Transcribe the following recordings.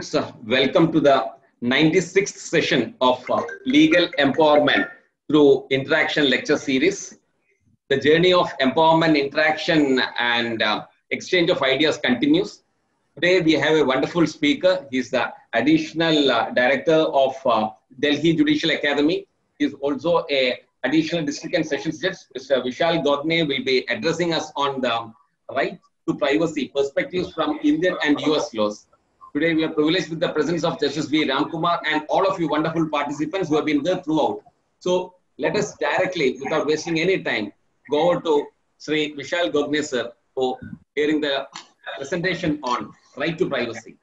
friends, uh, welcome to the 96th session of uh, Legal Empowerment through Interaction Lecture Series. The journey of empowerment, interaction, and uh, exchange of ideas continues. Today, we have a wonderful speaker. He's the additional uh, director of uh, Delhi Judicial Academy. He's also a additional district and sessions judge. Mr. Vishal Gogne will be addressing us on the right to privacy perspectives from Indian and US laws. Today, we are privileged with the presence of Justice V. Ramkumar and all of you wonderful participants who have been there throughout. So, let us directly, without wasting any time, go over to Sri Vishal Gogne sir for hearing the presentation on right to privacy.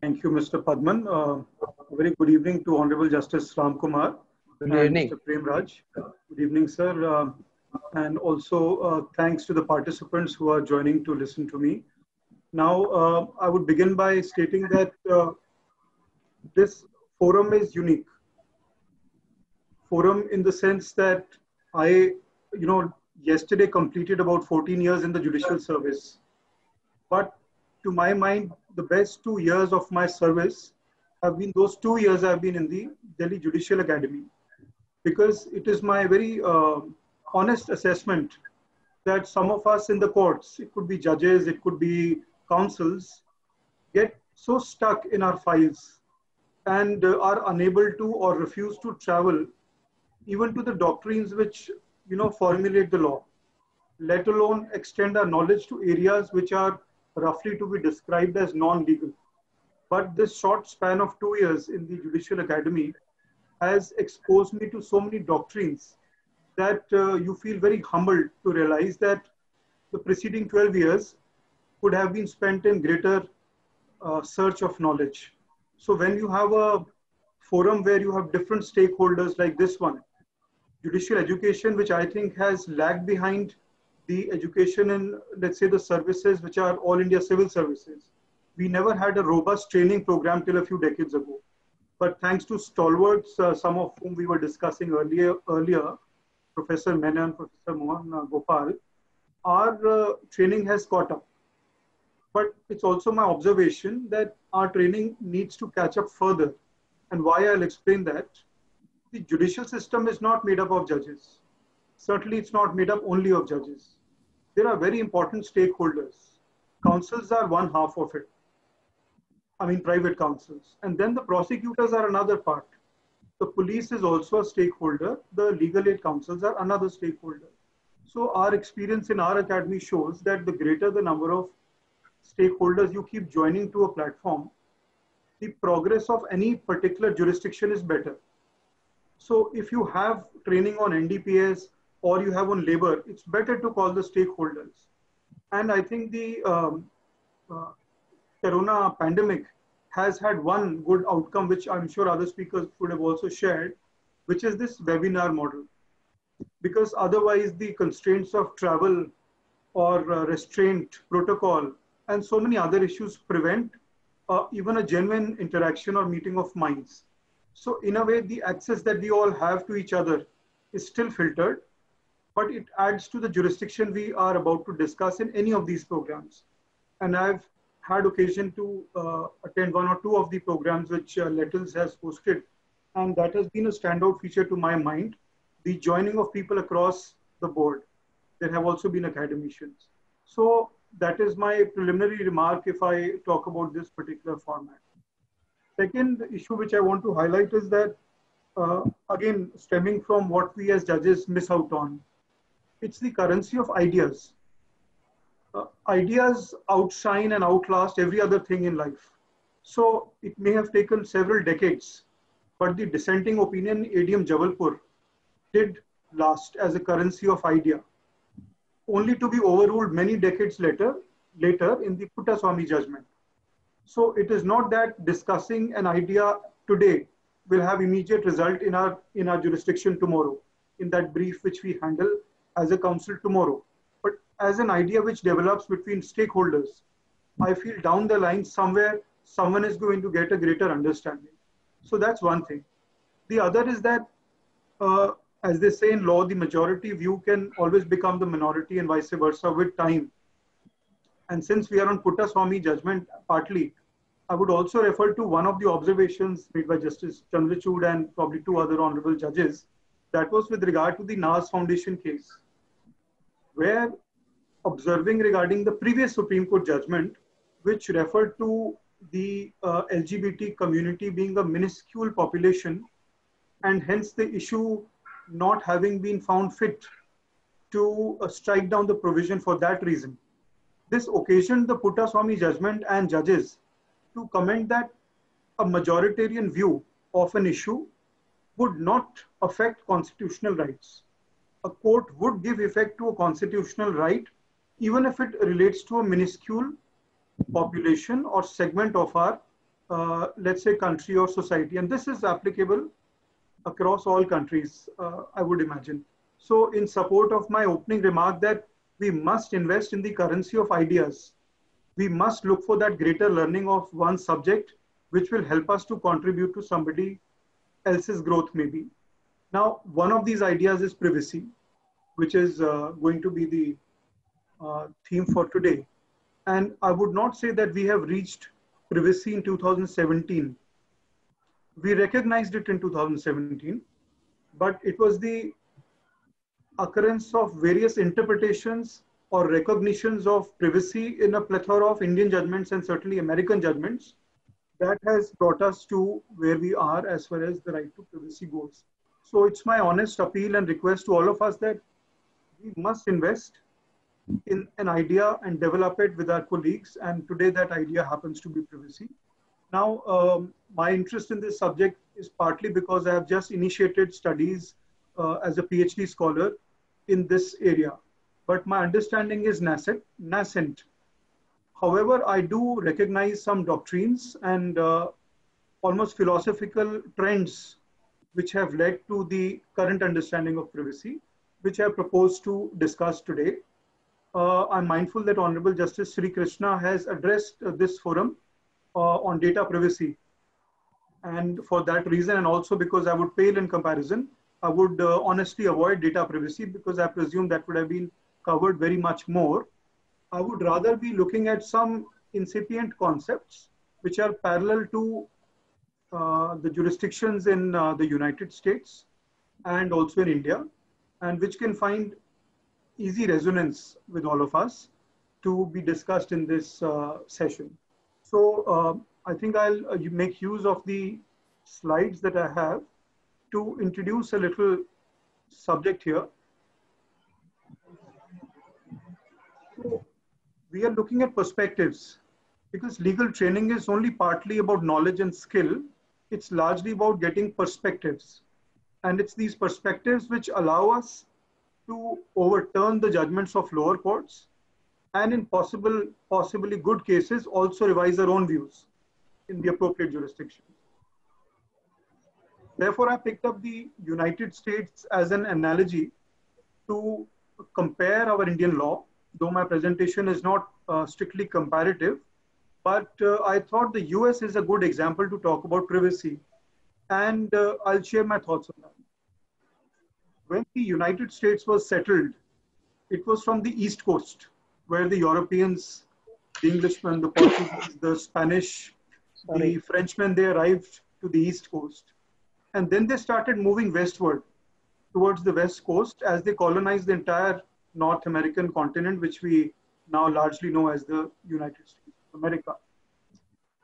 Thank you, Mr. Padman. Uh, a very good evening to Honorable Justice Ram Kumar. Good evening. Mr. Prem Raj. Good evening, sir. Uh, and also uh, thanks to the participants who are joining to listen to me. Now, uh, I would begin by stating that uh, this forum is unique. Forum in the sense that I, you know, yesterday completed about 14 years in the judicial service. But to my mind, the best two years of my service have been those two years I've been in the Delhi Judicial Academy. Because it is my very uh, honest assessment that some of us in the courts, it could be judges, it could be counsels, get so stuck in our files and uh, are unable to or refuse to travel even to the doctrines which you know formulate the law let alone extend our knowledge to areas which are roughly to be described as non-legal. But this short span of two years in the judicial academy has exposed me to so many doctrines that uh, you feel very humbled to realize that the preceding 12 years could have been spent in greater uh, search of knowledge. So when you have a forum where you have different stakeholders like this one, judicial education, which I think has lagged behind the education in, let's say, the services which are all India civil services. We never had a robust training program till a few decades ago. But thanks to stalwarts, uh, some of whom we were discussing earlier, earlier Professor Menon, Professor Mohan uh, Gopal, our uh, training has caught up. But it's also my observation that our training needs to catch up further. And why I'll explain that. The judicial system is not made up of judges. Certainly, it's not made up only of judges. There are very important stakeholders. Counsels are one half of it. I mean, private counsels. And then the prosecutors are another part. The police is also a stakeholder. The legal aid counsels are another stakeholder. So our experience in our academy shows that the greater the number of stakeholders you keep joining to a platform, the progress of any particular jurisdiction is better. So if you have training on NDPS or you have on labor, it's better to call the stakeholders. And I think the um, uh, Corona pandemic has had one good outcome, which I'm sure other speakers would have also shared, which is this webinar model. Because otherwise the constraints of travel or uh, restraint protocol and so many other issues prevent uh, even a genuine interaction or meeting of minds. So in a way, the access that we all have to each other is still filtered, but it adds to the jurisdiction we are about to discuss in any of these programs. And I've had occasion to uh, attend one or two of the programs which uh, LETILS has hosted, and that has been a standout feature to my mind, the joining of people across the board. There have also been academicians. So that is my preliminary remark if I talk about this particular format. Second issue which I want to highlight is that, uh, again, stemming from what we as judges miss out on, it's the currency of ideas. Uh, ideas outshine and outlast every other thing in life. So it may have taken several decades, but the dissenting opinion, ADM Jabalpur, did last as a currency of idea only to be overruled many decades later, later in the Puttaswamy judgment. So it is not that discussing an idea today will have immediate result in our, in our jurisdiction tomorrow, in that brief which we handle as a counsel tomorrow. But as an idea which develops between stakeholders, I feel down the line somewhere someone is going to get a greater understanding. So that's one thing. The other is that uh, as they say in law, the majority view can always become the minority and vice versa with time. And since we are on Puttaswamy judgment partly, I would also refer to one of the observations made by Justice Chandrachud and probably two other honorable judges. That was with regard to the Naz Foundation case, where observing regarding the previous Supreme Court judgment, which referred to the uh, LGBT community being a minuscule population, and hence the issue not having been found fit to uh, strike down the provision for that reason. This occasioned the Puttaswamy judgment and judges to comment that a majoritarian view of an issue would not affect constitutional rights. A court would give effect to a constitutional right even if it relates to a minuscule population or segment of our, uh, let's say, country or society. And this is applicable across all countries, uh, I would imagine. So in support of my opening remark that we must invest in the currency of ideas, we must look for that greater learning of one subject, which will help us to contribute to somebody else's growth maybe. Now, one of these ideas is privacy, which is uh, going to be the uh, theme for today. And I would not say that we have reached privacy in 2017. We recognized it in 2017, but it was the occurrence of various interpretations or recognitions of privacy in a plethora of Indian judgments and certainly American judgments that has brought us to where we are as far as the right to privacy goes. So it's my honest appeal and request to all of us that we must invest in an idea and develop it with our colleagues. And today that idea happens to be privacy. Now, um, my interest in this subject is partly because I have just initiated studies uh, as a PhD scholar in this area. But my understanding is nascent. nascent. However, I do recognize some doctrines and uh, almost philosophical trends which have led to the current understanding of privacy, which I propose to discuss today uh, I'm mindful that Honorable Justice Sri Krishna has addressed uh, this forum uh, on data privacy. And for that reason, and also because I would pale in comparison, I would uh, honestly avoid data privacy because I presume that would have been covered very much more. I would rather be looking at some incipient concepts which are parallel to uh, the jurisdictions in uh, the United States and also in India, and which can find easy resonance with all of us to be discussed in this uh, session. So uh, I think I'll uh, make use of the slides that I have to introduce a little subject here. So we are looking at perspectives because legal training is only partly about knowledge and skill. It's largely about getting perspectives. And it's these perspectives which allow us to overturn the judgments of lower courts and in possible, possibly good cases, also revise our own views in the appropriate jurisdiction. Therefore, I picked up the United States as an analogy to compare our Indian law, though my presentation is not uh, strictly comparative, but uh, I thought the US is a good example to talk about privacy. And uh, I'll share my thoughts on that when the United States was settled, it was from the East Coast, where the Europeans, the Englishmen, the Portuguese, the Spanish, Sorry. the Frenchmen, they arrived to the East Coast. And then they started moving westward towards the West Coast as they colonized the entire North American continent, which we now largely know as the United States of America.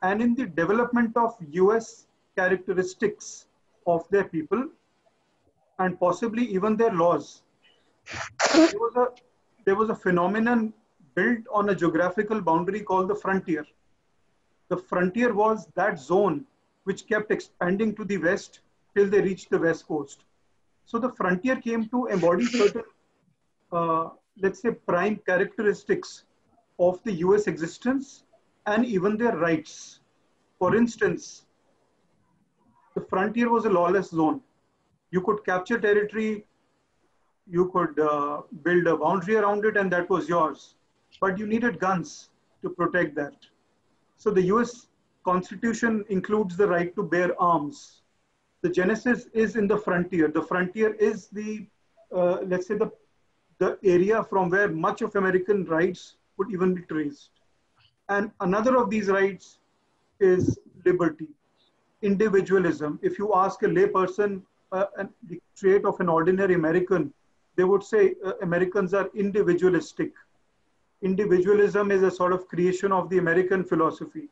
And in the development of US characteristics of their people, and possibly even their laws. There was a, there was a phenomenon built on a geographical boundary called the frontier. The frontier was that zone which kept expanding to the west till they reached the west coast. So the frontier came to embody certain, uh, let's say, prime characteristics of the US existence and even their rights. For instance, the frontier was a lawless zone you could capture territory, you could uh, build a boundary around it, and that was yours. But you needed guns to protect that. So the US Constitution includes the right to bear arms. The genesis is in the frontier. The frontier is the, uh, let's say, the, the area from where much of American rights would even be traced. And another of these rights is liberty, individualism. If you ask a layperson uh, the trait of an ordinary American, they would say uh, Americans are individualistic. Individualism is a sort of creation of the American philosophy.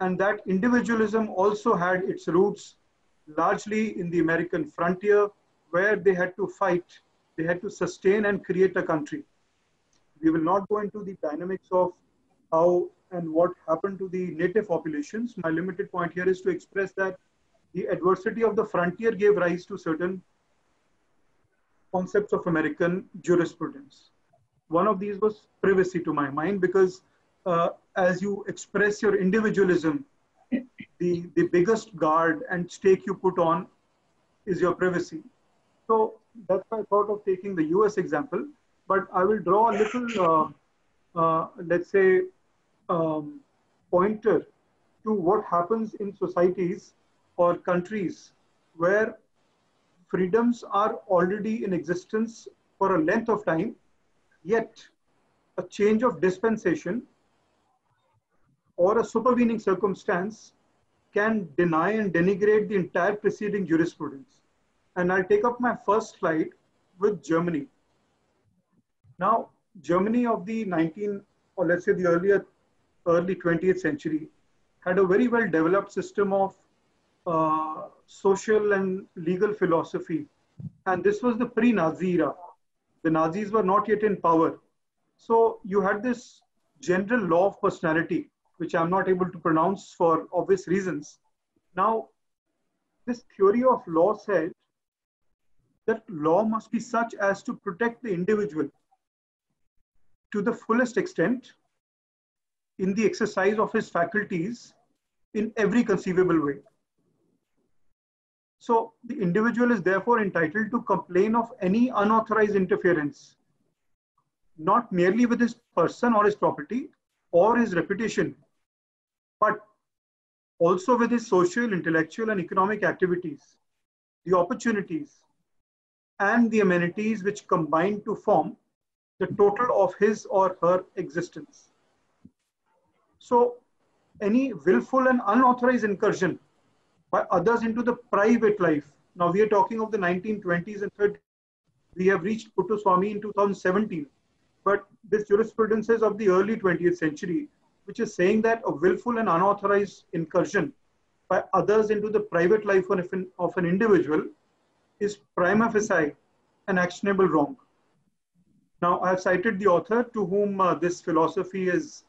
And that individualism also had its roots largely in the American frontier, where they had to fight, they had to sustain and create a country. We will not go into the dynamics of how and what happened to the native populations. My limited point here is to express that the adversity of the frontier gave rise to certain concepts of American jurisprudence. One of these was privacy to my mind because uh, as you express your individualism, the, the biggest guard and stake you put on is your privacy. So that's why I thought of taking the US example, but I will draw a little, uh, uh, let's say, um, pointer to what happens in societies or countries where freedoms are already in existence for a length of time, yet a change of dispensation or a supervening circumstance can deny and denigrate the entire preceding jurisprudence. And I'll take up my first slide with Germany. Now, Germany of the 19, or let's say the earlier, early 20th century, had a very well developed system of uh, social and legal philosophy. And this was the pre-Nazi era. The Nazis were not yet in power. So you had this general law of personality, which I'm not able to pronounce for obvious reasons. Now, this theory of law said that law must be such as to protect the individual to the fullest extent in the exercise of his faculties in every conceivable way. So the individual is therefore entitled to complain of any unauthorized interference, not merely with his person or his property or his reputation, but also with his social, intellectual, and economic activities, the opportunities, and the amenities which combine to form the total of his or her existence. So any willful and unauthorized incursion by others into the private life. Now we are talking of the 1920s and 30s. We have reached Puttaswamy in 2017. But this jurisprudence is of the early 20th century, which is saying that a willful and unauthorized incursion by others into the private life of an, of an individual is prima facie an actionable wrong. Now, I have cited the author to whom uh, this philosophy is,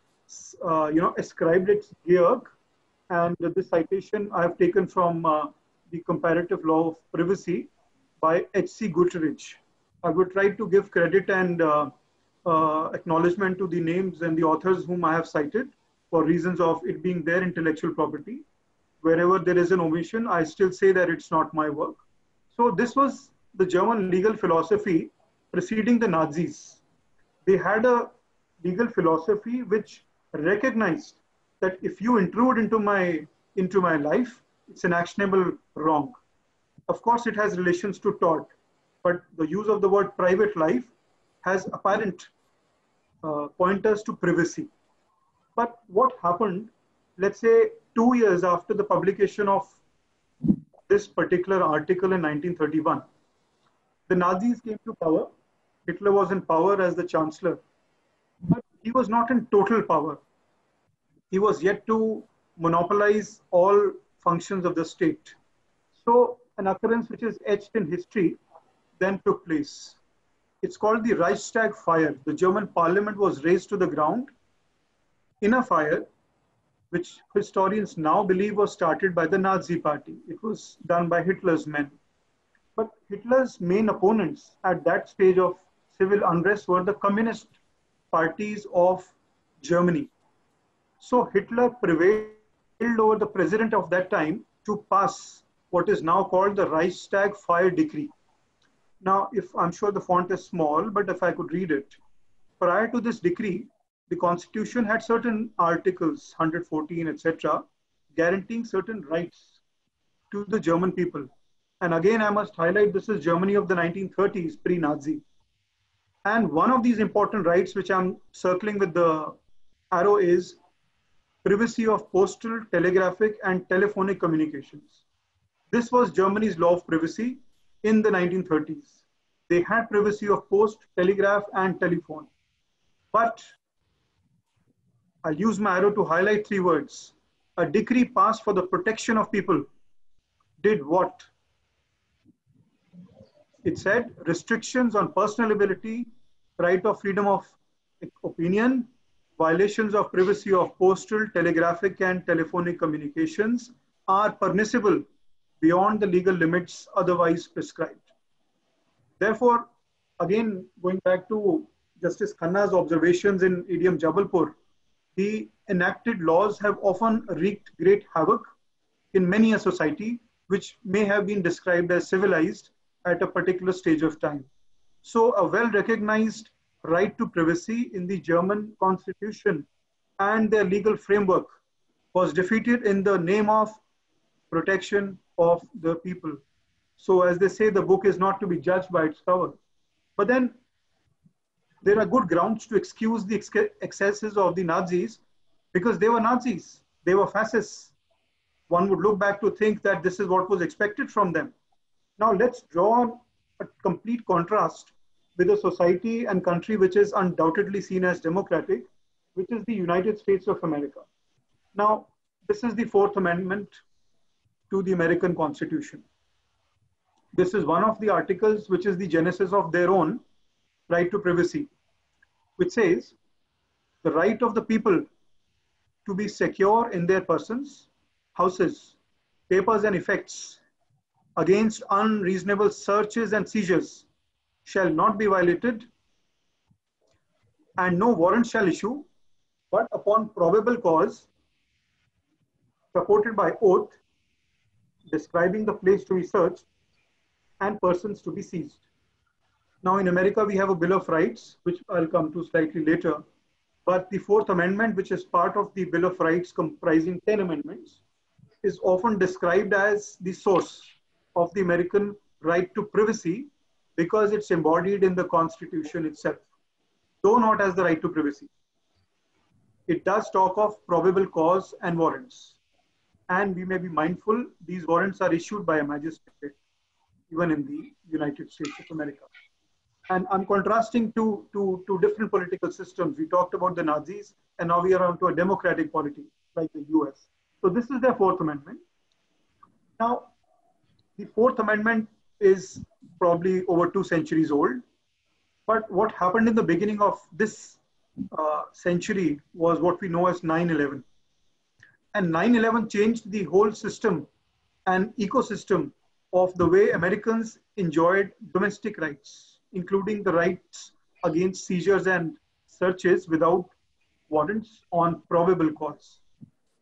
uh, you know, ascribed its Georg, and this citation I have taken from uh, the comparative law of privacy by H.C. Gutteridge. I would try to give credit and uh, uh, acknowledgement to the names and the authors whom I have cited for reasons of it being their intellectual property. Wherever there is an omission, I still say that it's not my work. So this was the German legal philosophy preceding the Nazis. They had a legal philosophy which recognized that if you intrude into my into my life, it's an actionable wrong. Of course, it has relations to tort, but the use of the word private life has apparent uh, pointers to privacy. But what happened, let's say two years after the publication of this particular article in 1931, the Nazis came to power. Hitler was in power as the chancellor, but he was not in total power he was yet to monopolize all functions of the state. So an occurrence which is etched in history then took place. It's called the Reichstag fire. The German parliament was razed to the ground in a fire which historians now believe was started by the Nazi party. It was done by Hitler's men. But Hitler's main opponents at that stage of civil unrest were the communist parties of Germany. So Hitler prevailed over the president of that time to pass what is now called the Reichstag Fire Decree. Now, if I'm sure the font is small, but if I could read it, prior to this decree, the constitution had certain articles, 114, etc., guaranteeing certain rights to the German people. And again, I must highlight this is Germany of the 1930s, pre Nazi. And one of these important rights, which I'm circling with the arrow, is privacy of postal, telegraphic, and telephonic communications. This was Germany's law of privacy in the 1930s. They had privacy of post, telegraph, and telephone. But I'll use my arrow to highlight three words. A decree passed for the protection of people did what? It said restrictions on personal ability, right of freedom of opinion, violations of privacy of postal, telegraphic, and telephonic communications are permissible beyond the legal limits otherwise prescribed. Therefore, again, going back to Justice Khanna's observations in ADM Jabalpur, the enacted laws have often wreaked great havoc in many a society, which may have been described as civilized at a particular stage of time. So a well-recognized right to privacy in the German constitution and their legal framework was defeated in the name of protection of the people. So as they say, the book is not to be judged by its cover. But then there are good grounds to excuse the ex excesses of the Nazis because they were Nazis, they were fascists. One would look back to think that this is what was expected from them. Now let's draw a complete contrast with a society and country which is undoubtedly seen as democratic, which is the United States of America. Now, this is the Fourth Amendment to the American Constitution. This is one of the articles which is the genesis of their own right to privacy, which says the right of the people to be secure in their persons, houses, papers, and effects against unreasonable searches and seizures shall not be violated, and no warrant shall issue, but upon probable cause, supported by oath, describing the place to be searched and persons to be seized. Now in America, we have a Bill of Rights, which I'll come to slightly later. But the Fourth Amendment, which is part of the Bill of Rights comprising 10 amendments, is often described as the source of the American right to privacy because it's embodied in the Constitution itself, though not as the right to privacy. It does talk of probable cause and warrants. And we may be mindful, these warrants are issued by a magistrate, even in the United States of America. And I'm contrasting two, two, two different political systems. We talked about the Nazis, and now we are on to a democratic polity like the US. So this is their Fourth Amendment. Now, the Fourth Amendment is probably over two centuries old. But what happened in the beginning of this uh, century was what we know as 9 11. And 9 11 changed the whole system and ecosystem of the way Americans enjoyed domestic rights, including the rights against seizures and searches without warrants on probable cause.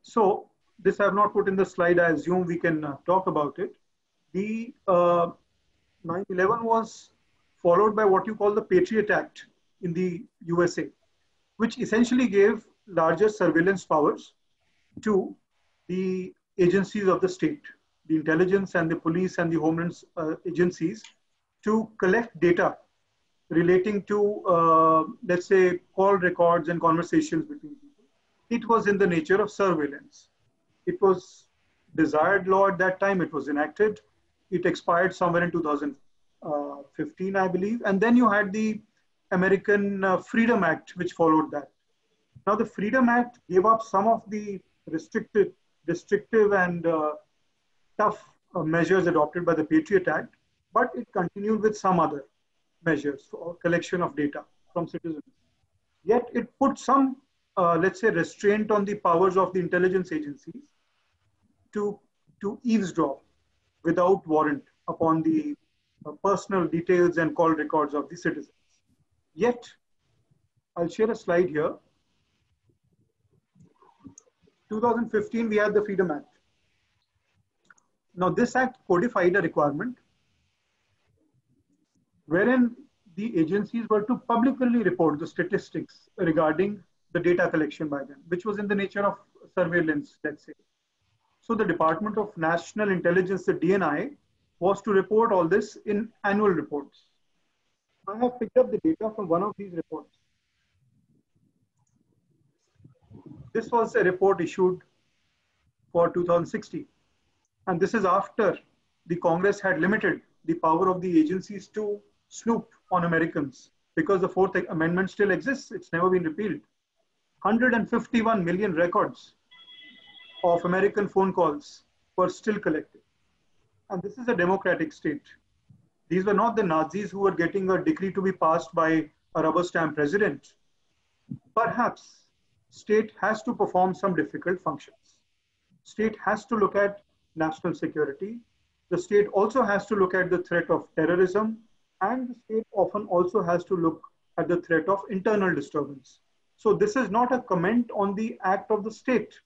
So, this I have not put in the slide. I assume we can uh, talk about it. The uh, 9-11 was followed by what you call the Patriot Act in the USA, which essentially gave larger surveillance powers to the agencies of the state, the intelligence and the police and the homeland uh, agencies to collect data relating to, uh, let's say, call records and conversations between people. It was in the nature of surveillance. It was desired law at that time. It was enacted it expired somewhere in 2015, I believe. And then you had the American uh, Freedom Act, which followed that. Now, the Freedom Act gave up some of the restricted, restrictive and uh, tough uh, measures adopted by the Patriot Act, but it continued with some other measures for collection of data from citizens. Yet it put some, uh, let's say, restraint on the powers of the intelligence agencies to, to eavesdrop without warrant upon the uh, personal details and call records of the citizens. Yet, I'll share a slide here. 2015, we had the Freedom Act. Now, this act codified a requirement wherein the agencies were to publicly report the statistics regarding the data collection by them, which was in the nature of surveillance, let's say. So the Department of National Intelligence, the DNI, was to report all this in annual reports. I have picked up the data from one of these reports. This was a report issued for 2016. And this is after the Congress had limited the power of the agencies to snoop on Americans because the Fourth Amendment still exists. It's never been repealed. 151 million records of American phone calls were still collected. And this is a democratic state. These were not the Nazis who were getting a decree to be passed by a rubber stamp president. Perhaps state has to perform some difficult functions. State has to look at national security. The state also has to look at the threat of terrorism and the state often also has to look at the threat of internal disturbance. So this is not a comment on the act of the state,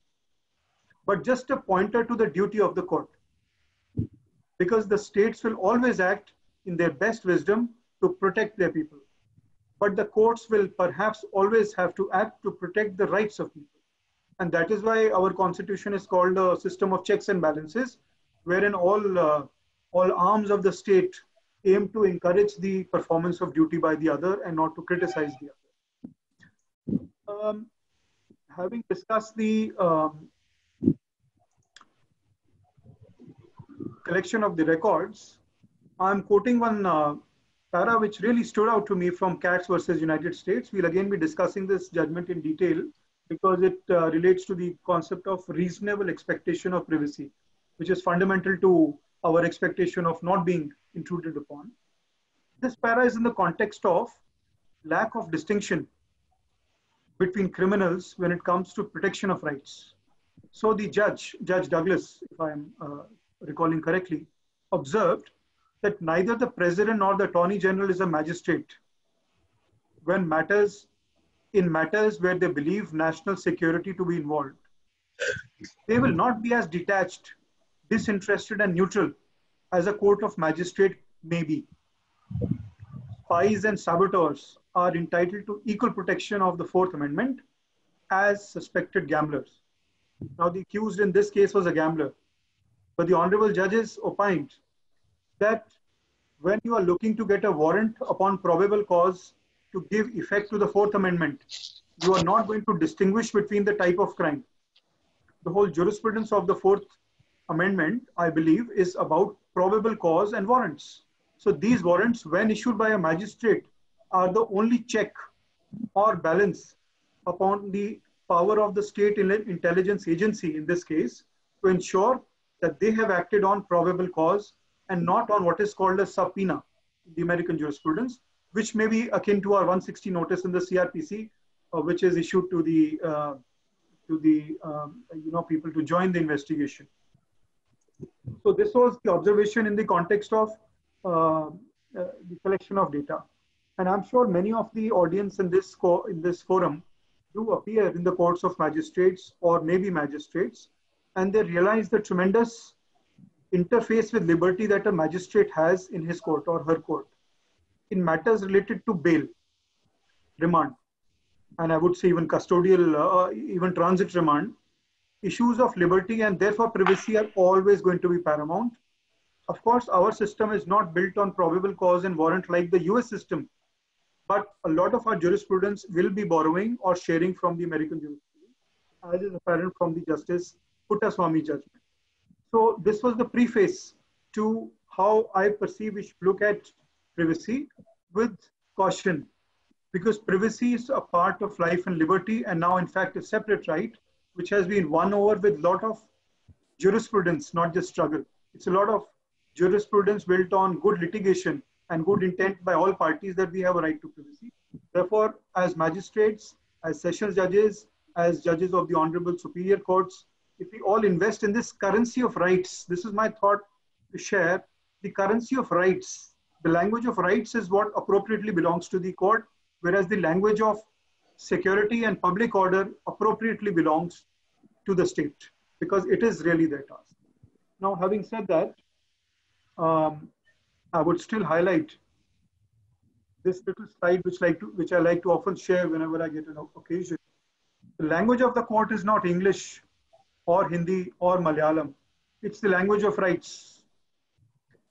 but just a pointer to the duty of the court. Because the states will always act in their best wisdom to protect their people. But the courts will perhaps always have to act to protect the rights of people. And that is why our constitution is called a system of checks and balances, wherein all, uh, all arms of the state aim to encourage the performance of duty by the other and not to criticize the other. Um, having discussed the um, collection of the records, I'm quoting one uh, para which really stood out to me from Katz versus United States. We'll again be discussing this judgment in detail because it uh, relates to the concept of reasonable expectation of privacy, which is fundamental to our expectation of not being intruded upon. This para is in the context of lack of distinction between criminals when it comes to protection of rights. So the judge, Judge Douglas, if I'm uh, recalling correctly, observed that neither the president nor the attorney general is a magistrate when matters in matters where they believe national security to be involved. They will not be as detached, disinterested, and neutral as a court of magistrate may be. Spies and saboteurs are entitled to equal protection of the Fourth Amendment as suspected gamblers. Now, the accused in this case was a gambler, but the honorable judges opined that when you are looking to get a warrant upon probable cause to give effect to the Fourth Amendment, you are not going to distinguish between the type of crime. The whole jurisprudence of the Fourth Amendment, I believe, is about probable cause and warrants. So these warrants, when issued by a magistrate, are the only check or balance upon the power of the state intelligence agency in this case to ensure that they have acted on probable cause and not on what is called a subpoena in the American jurisprudence, which may be akin to our 160 notice in the CRPC, uh, which is issued to the uh, to the um, you know people to join the investigation. So this was the observation in the context of uh, uh the collection of data, and I'm sure many of the audience in this in this forum do appear in the courts of magistrates or maybe magistrates, and they realize the tremendous interface with liberty that a magistrate has in his court or her court in matters related to bail, remand, and I would say even custodial, uh, even transit remand, issues of liberty and therefore privacy are always going to be paramount. Of course, our system is not built on probable cause and warrant like the US system, but a lot of our jurisprudence will be borrowing or sharing from the American jurisprudence, as is apparent from the Justice Puttaswamy judgment. So this was the preface to how I perceive we should look at privacy with caution because privacy is a part of life and liberty and now in fact a separate right which has been won over with a lot of jurisprudence, not just struggle. It's a lot of jurisprudence built on good litigation and good intent by all parties that we have a right to privacy. Therefore, as magistrates, as sessions judges, as judges of the honorable superior courts, if we all invest in this currency of rights, this is my thought to share, the currency of rights. The language of rights is what appropriately belongs to the court, whereas the language of security and public order appropriately belongs to the state because it is really their task. Now, having said that, um, I would still highlight this little slide which, like to, which I like to often share whenever I get an occasion. The language of the court is not English or Hindi or Malayalam. It's the language of rights.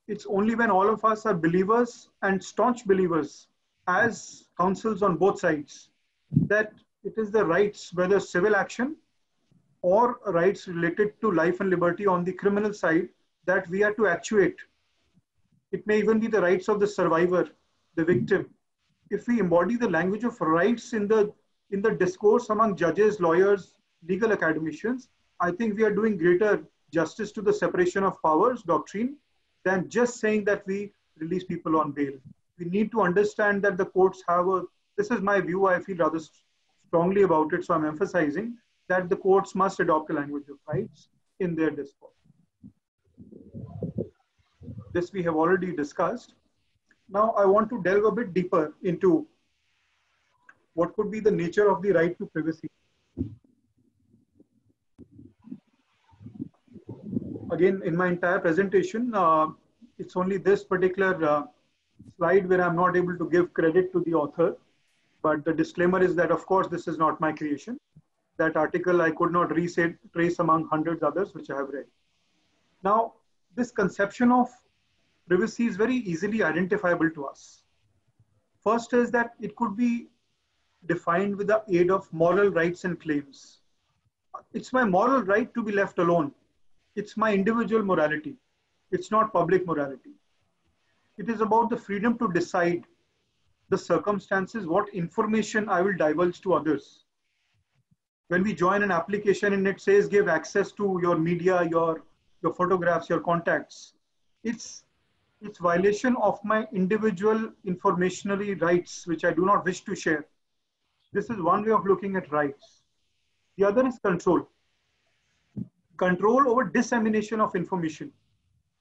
It's only when all of us are believers and staunch believers as counsels on both sides that it is the rights, whether civil action or rights related to life and liberty on the criminal side that we are to actuate. It may even be the rights of the survivor, the victim. If we embody the language of rights in the in the discourse among judges, lawyers, legal academicians, I think we are doing greater justice to the separation of powers doctrine than just saying that we release people on bail. We need to understand that the courts have a, this is my view, I feel rather strongly about it, so I'm emphasizing that the courts must adopt a language of rights in their discourse. This we have already discussed. Now I want to delve a bit deeper into what could be the nature of the right to privacy. Again, in my entire presentation, uh, it's only this particular uh, slide where I'm not able to give credit to the author. But the disclaimer is that, of course, this is not my creation. That article I could not trace among hundreds others which I have read. Now, this conception of privacy is very easily identifiable to us. First is that it could be defined with the aid of moral rights and claims. It's my moral right to be left alone. It's my individual morality. It's not public morality. It is about the freedom to decide the circumstances, what information I will divulge to others. When we join an application and it says give access to your media, your, your photographs, your contacts, it's, it's violation of my individual informationally rights, which I do not wish to share. This is one way of looking at rights. The other is control. Control over dissemination of information.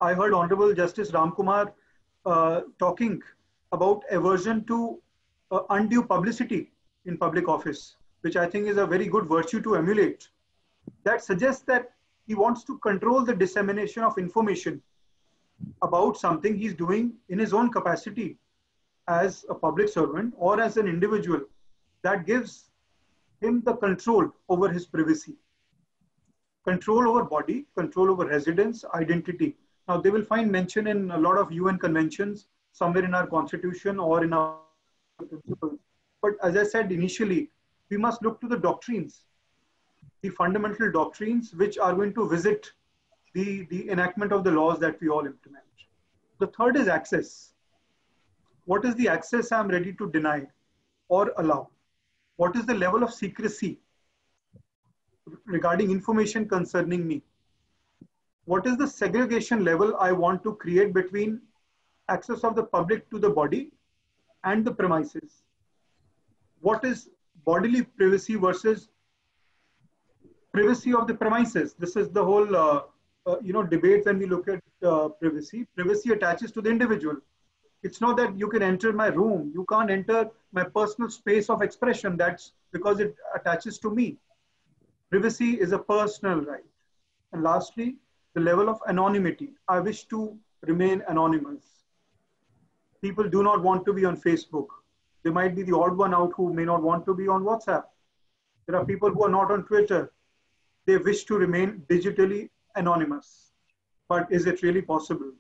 I heard Honorable Justice Ramkumar uh, talking about aversion to uh, undue publicity in public office, which I think is a very good virtue to emulate. That suggests that he wants to control the dissemination of information about something he's doing in his own capacity as a public servant or as an individual that gives him the control over his privacy control over body control over residence identity now they will find mention in a lot of un conventions somewhere in our constitution or in our principles. But as I said initially, we must look to the doctrines, the fundamental doctrines which are going to visit the, the enactment of the laws that we all implement. The third is access. What is the access I'm ready to deny or allow? What is the level of secrecy regarding information concerning me? What is the segregation level I want to create between access of the public to the body and the premises. What is bodily privacy versus privacy of the premises? This is the whole uh, uh, you know debate when we look at uh, privacy. Privacy attaches to the individual. It's not that you can enter my room. You can't enter my personal space of expression. That's because it attaches to me. Privacy is a personal right. And lastly, the level of anonymity. I wish to remain anonymous people do not want to be on Facebook. They might be the odd one out who may not want to be on WhatsApp. There are people who are not on Twitter. They wish to remain digitally anonymous. But is it really possible?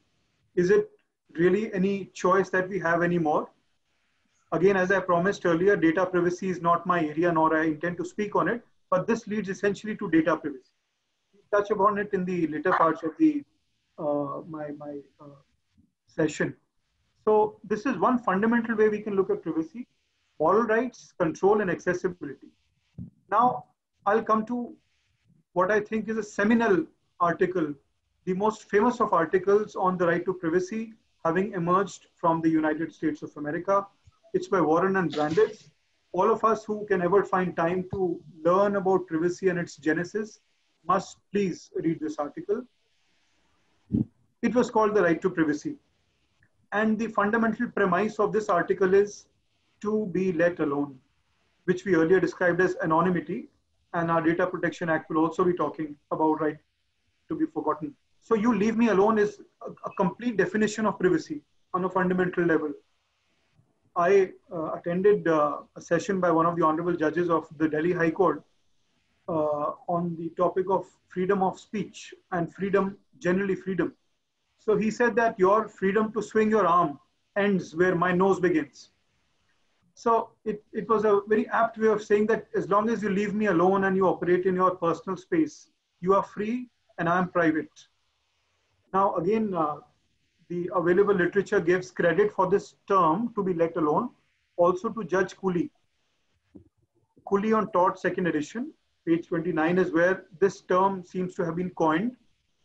Is it really any choice that we have anymore? Again, as I promised earlier, data privacy is not my area, nor I intend to speak on it, but this leads essentially to data privacy. We touch upon it in the later parts of the uh, my, my uh, session. So this is one fundamental way we can look at privacy, moral rights, control, and accessibility. Now, I'll come to what I think is a seminal article, the most famous of articles on the right to privacy, having emerged from the United States of America. It's by Warren and Brandeis. All of us who can ever find time to learn about privacy and its genesis must please read this article. It was called The Right to Privacy. And the fundamental premise of this article is to be let alone, which we earlier described as anonymity. And our Data Protection Act will also be talking about right to be forgotten. So you leave me alone is a, a complete definition of privacy on a fundamental level. I uh, attended uh, a session by one of the honorable judges of the Delhi High Court uh, on the topic of freedom of speech and freedom, generally freedom. So he said that your freedom to swing your arm ends where my nose begins. So it, it was a very apt way of saying that as long as you leave me alone and you operate in your personal space, you are free and I am private. Now, again, uh, the available literature gives credit for this term to be let alone, also to Judge Cooley. Cooley on Tort, second edition, page 29 is where this term seems to have been coined.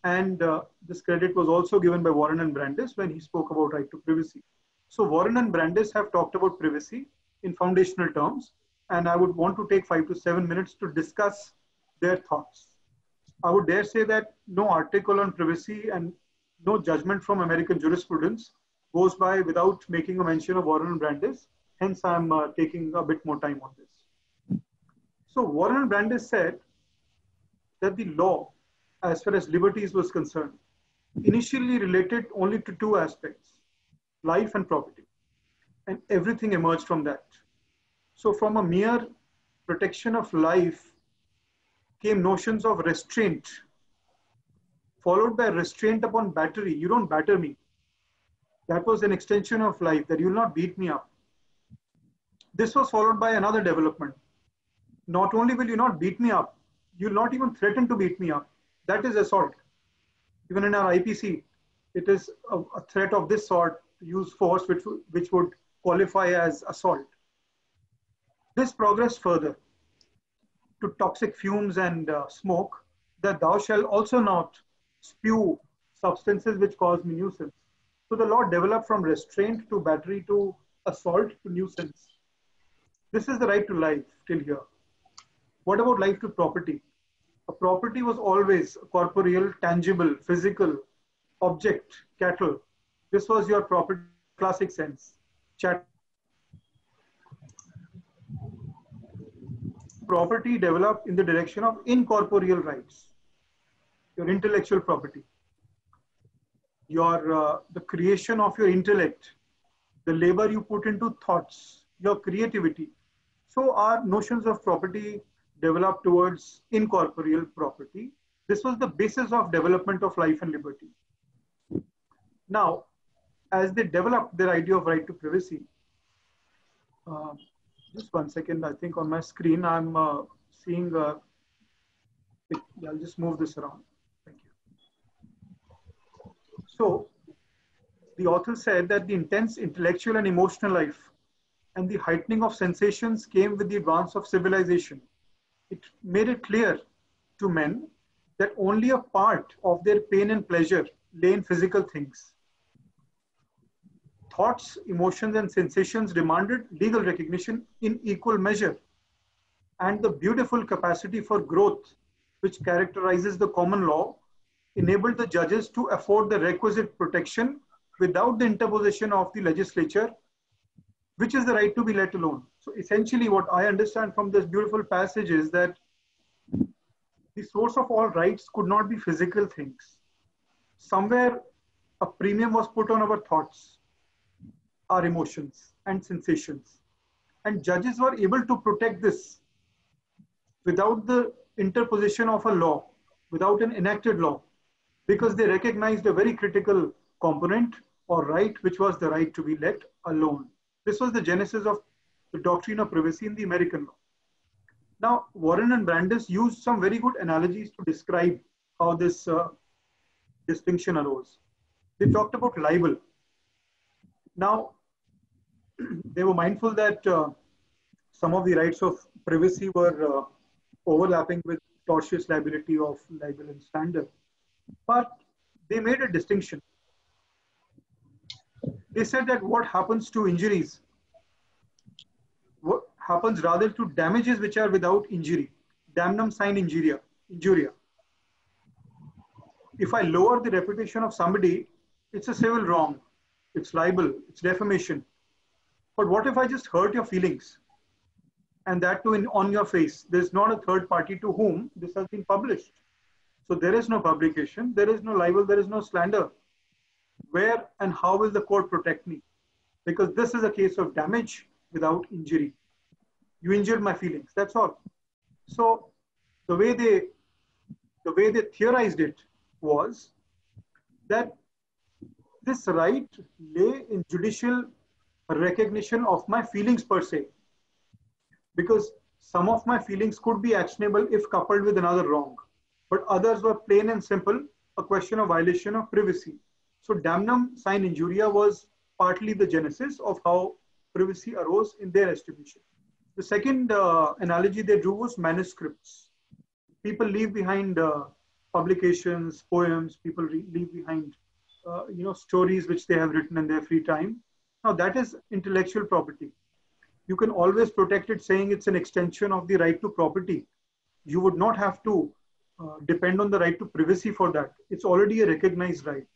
And uh, this credit was also given by Warren and Brandeis when he spoke about right to privacy. So Warren and Brandeis have talked about privacy in foundational terms. And I would want to take five to seven minutes to discuss their thoughts. I would dare say that no article on privacy and no judgment from American jurisprudence goes by without making a mention of Warren and Brandeis. Hence, I'm uh, taking a bit more time on this. So Warren and Brandeis said that the law, as far as liberties was concerned, initially related only to two aspects, life and property. And everything emerged from that. So from a mere protection of life came notions of restraint followed by restraint upon battery. You don't batter me. That was an extension of life, that you will not beat me up. This was followed by another development. Not only will you not beat me up, you will not even threaten to beat me up. That is assault. Even in our IPC, it is a, a threat of this sort use force which, which would qualify as assault. This progressed further to toxic fumes and uh, smoke, that thou shalt also not spew substances which cause nuisance. So the law developed from restraint to battery to assault to nuisance. This is the right to life till here. What about life to property? A property was always corporeal, tangible, physical, object, cattle. This was your property classic sense. Chat property developed in the direction of incorporeal rights your intellectual property, your uh, the creation of your intellect, the labor you put into thoughts, your creativity. So our notions of property developed towards incorporeal property. This was the basis of development of life and liberty. Now, as they developed their idea of right to privacy, uh, just one second, I think on my screen, I'm uh, seeing, uh, I'll just move this around. So the author said that the intense intellectual and emotional life and the heightening of sensations came with the advance of civilization. It made it clear to men that only a part of their pain and pleasure lay in physical things. Thoughts, emotions, and sensations demanded legal recognition in equal measure. And the beautiful capacity for growth, which characterizes the common law, enabled the judges to afford the requisite protection without the interposition of the legislature, which is the right to be let alone. So essentially what I understand from this beautiful passage is that the source of all rights could not be physical things. Somewhere a premium was put on our thoughts, our emotions and sensations. And judges were able to protect this without the interposition of a law, without an enacted law because they recognized a very critical component or right, which was the right to be let alone. This was the genesis of the doctrine of privacy in the American law. Now, Warren and Brandeis used some very good analogies to describe how this uh, distinction arose. They talked about libel. Now, they were mindful that uh, some of the rights of privacy were uh, overlapping with tortious liability of libel and slander. But they made a distinction. They said that what happens to injuries, what happens rather to damages which are without injury, damnum sine injuria, injuria. If I lower the reputation of somebody, it's a civil wrong, it's libel, it's defamation. But what if I just hurt your feelings? And that too in, on your face. There's not a third party to whom this has been published. So there is no publication, there is no libel, there is no slander. Where and how will the court protect me? Because this is a case of damage without injury. You injured my feelings, that's all. So the way they the way they theorized it was that this right lay in judicial recognition of my feelings per se. Because some of my feelings could be actionable if coupled with another wrong, but others were plain and simple, a question of violation of privacy. So damnum sine injuria was partly the genesis of how privacy arose in their estimation. The second uh, analogy they drew was manuscripts. People leave behind uh, publications, poems, people leave behind uh, you know, stories which they have written in their free time. Now that is intellectual property. You can always protect it saying it's an extension of the right to property. You would not have to uh, depend on the right to privacy for that. It's already a recognized right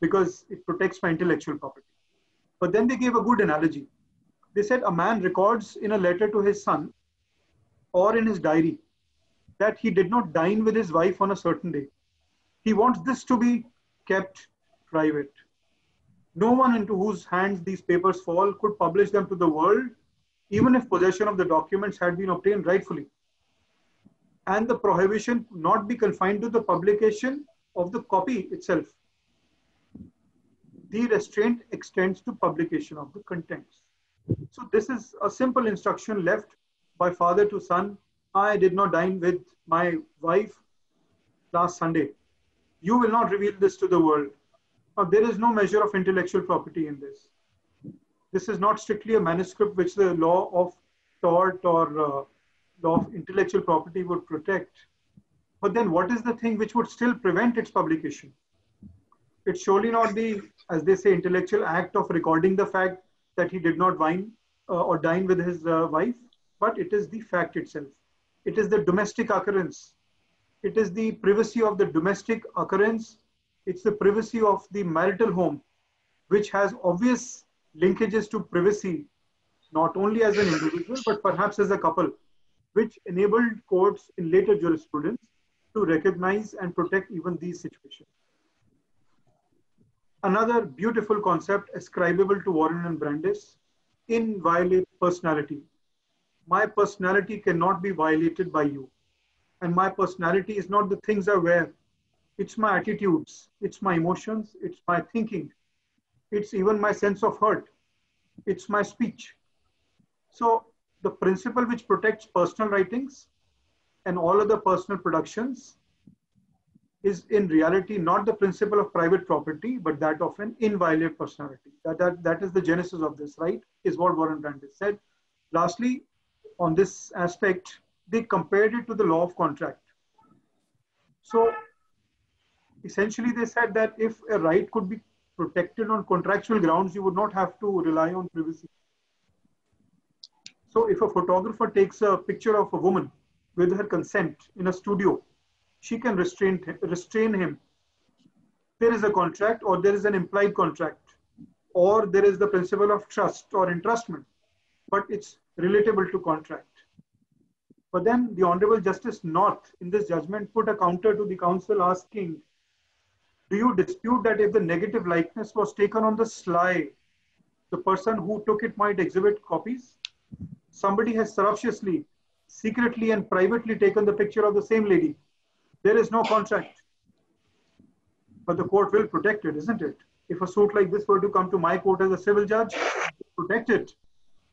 because it protects my intellectual property. But then they gave a good analogy. They said a man records in a letter to his son or in his diary that he did not dine with his wife on a certain day. He wants this to be kept private. No one into whose hands these papers fall could publish them to the world, even if possession of the documents had been obtained rightfully. And the prohibition not be confined to the publication of the copy itself. The restraint extends to publication of the contents. So this is a simple instruction left by father to son. I did not dine with my wife last Sunday. You will not reveal this to the world. Now, there is no measure of intellectual property in this. This is not strictly a manuscript which the law of tort or uh, of intellectual property would protect. But then what is the thing which would still prevent its publication? It's surely not the, as they say, intellectual act of recording the fact that he did not wine uh, or dine with his uh, wife, but it is the fact itself. It is the domestic occurrence. It is the privacy of the domestic occurrence it's the privacy of the marital home, which has obvious linkages to privacy, not only as an individual, but perhaps as a couple, which enabled courts in later jurisprudence to recognize and protect even these situations. Another beautiful concept ascribable to Warren and Brandeis, inviolate personality. My personality cannot be violated by you. And my personality is not the things I wear, it's my attitudes, it's my emotions, it's my thinking, it's even my sense of hurt, it's my speech. So the principle which protects personal writings and all other personal productions is in reality not the principle of private property, but that of an inviolate personality. That, that, that is the genesis of this, right? Is what Warren Brandeis said. Lastly, on this aspect, they compared it to the law of contract. So essentially they said that if a right could be protected on contractual grounds, you would not have to rely on privacy. So if a photographer takes a picture of a woman with her consent in a studio, she can restrain, restrain him. There is a contract or there is an implied contract or there is the principle of trust or entrustment, but it's relatable to contract. But then the Honorable Justice North in this judgment put a counter to the counsel asking do you dispute that if the negative likeness was taken on the sly, the person who took it might exhibit copies? Somebody has surreptitiously, secretly and privately taken the picture of the same lady. There is no contract. But the court will protect it, isn't it? If a suit like this were to come to my court as a civil judge, protect it.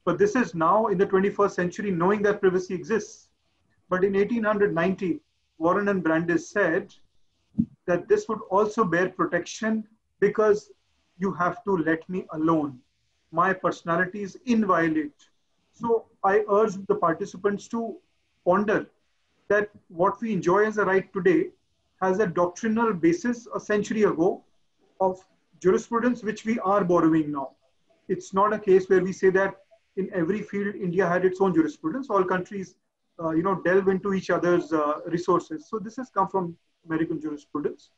But this is now in the 21st century, knowing that privacy exists. But in 1890, Warren and Brandeis said that this would also bear protection because you have to let me alone. My personality is inviolate. So I urge the participants to ponder that what we enjoy as a right today has a doctrinal basis a century ago of jurisprudence which we are borrowing now. It's not a case where we say that in every field India had its own jurisprudence. All countries, uh, you know, delve into each other's uh, resources. So this has come from American jurisprudence.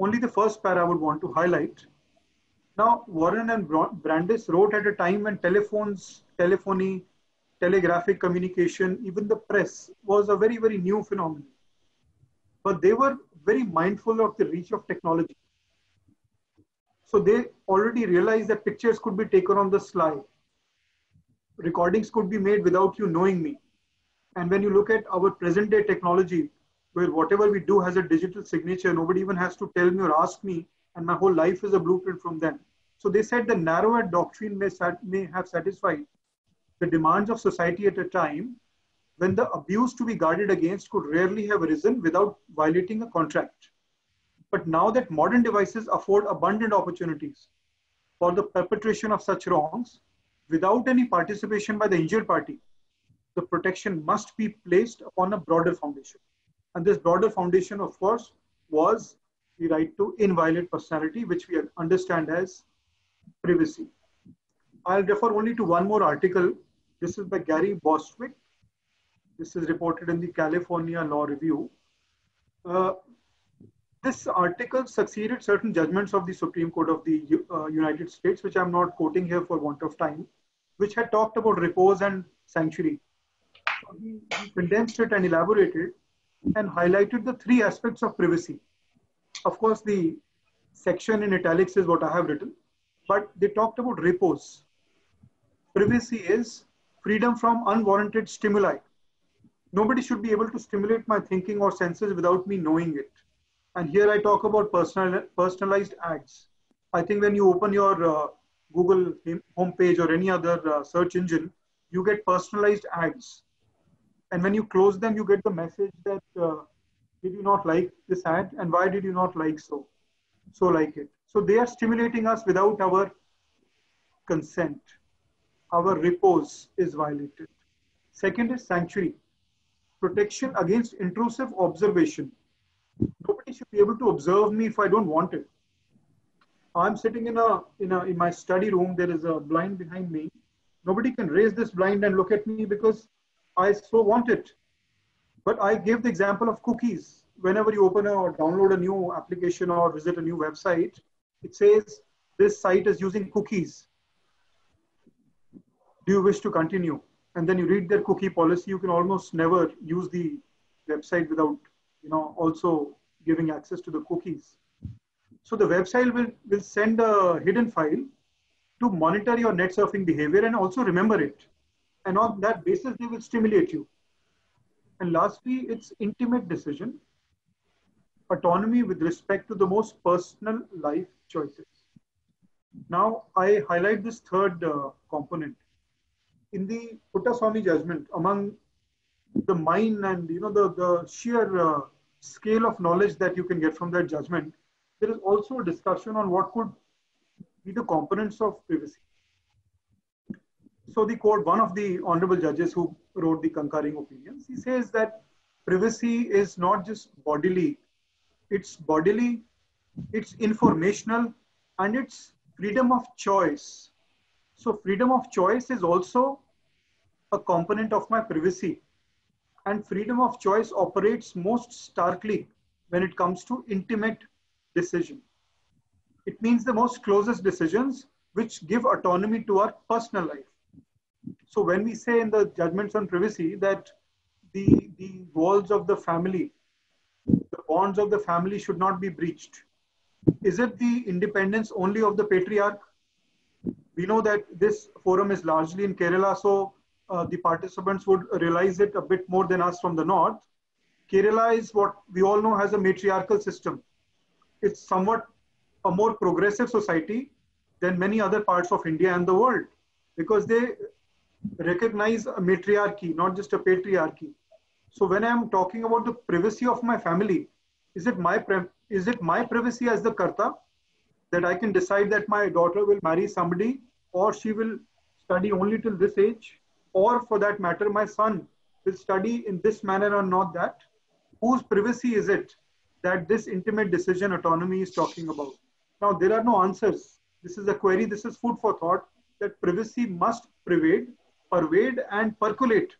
Only the first pair I would want to highlight. Now, Warren and Brandeis wrote at a time when telephones, telephony, telegraphic communication, even the press was a very, very new phenomenon. But they were very mindful of the reach of technology. So they already realized that pictures could be taken on the sly. Recordings could be made without you knowing me. And when you look at our present day technology, where whatever we do has a digital signature, nobody even has to tell me or ask me, and my whole life is a blueprint from them. So they said the narrower doctrine may, sat, may have satisfied the demands of society at a time when the abuse to be guarded against could rarely have arisen without violating a contract. But now that modern devices afford abundant opportunities for the perpetration of such wrongs without any participation by the injured party, the protection must be placed upon a broader foundation. And this broader foundation, of course, was the right to inviolate personality, which we understand as privacy. I'll refer only to one more article. This is by Gary Bostwick. This is reported in the California Law Review. Uh, this article succeeded certain judgments of the Supreme Court of the uh, United States, which I'm not quoting here for want of time, which had talked about repose and sanctuary. So he, he condensed it and elaborated and highlighted the three aspects of privacy. Of course, the section in italics is what I have written, but they talked about repose. Privacy is freedom from unwarranted stimuli. Nobody should be able to stimulate my thinking or senses without me knowing it. And here I talk about personal, personalized ads. I think when you open your uh, Google homepage or any other uh, search engine, you get personalized ads. And when you close them, you get the message that uh, did you not like this ad and why did you not like so, so like it. So they are stimulating us without our consent. Our repose is violated. Second is sanctuary, protection against intrusive observation. Nobody should be able to observe me if I don't want it. I'm sitting in a, in a in my study room. There is a blind behind me. Nobody can raise this blind and look at me because I so want it. But I gave the example of cookies. Whenever you open or download a new application or visit a new website, it says this site is using cookies. Do you wish to continue? And then you read their cookie policy. You can almost never use the website without, you know, also giving access to the cookies. So the website will, will send a hidden file to monitor your net surfing behavior and also remember it. And on that basis, they will stimulate you. And lastly, it's intimate decision, autonomy with respect to the most personal life choices. Now, I highlight this third uh, component. In the Puttaswamy judgment, among the mind and you know the, the sheer uh, scale of knowledge that you can get from that judgment, there is also a discussion on what could be the components of privacy. So the court, one of the honorable judges who wrote the concurring opinions, he says that privacy is not just bodily, it's bodily, it's informational, and it's freedom of choice. So freedom of choice is also a component of my privacy. And freedom of choice operates most starkly when it comes to intimate decision. It means the most closest decisions which give autonomy to our personal life. So when we say in the judgments on privacy that the, the walls of the family, the bonds of the family should not be breached, is it the independence only of the patriarch? We know that this forum is largely in Kerala, so uh, the participants would realize it a bit more than us from the north. Kerala is what we all know has a matriarchal system. It's somewhat a more progressive society than many other parts of India and the world because they recognize a matriarchy, not just a patriarchy. So when I'm talking about the privacy of my family, is it my is it my privacy as the karta that I can decide that my daughter will marry somebody or she will study only till this age, or for that matter, my son will study in this manner or not that? Whose privacy is it that this intimate decision autonomy is talking about? Now, there are no answers. This is a query, this is food for thought that privacy must pervade pervade and percolate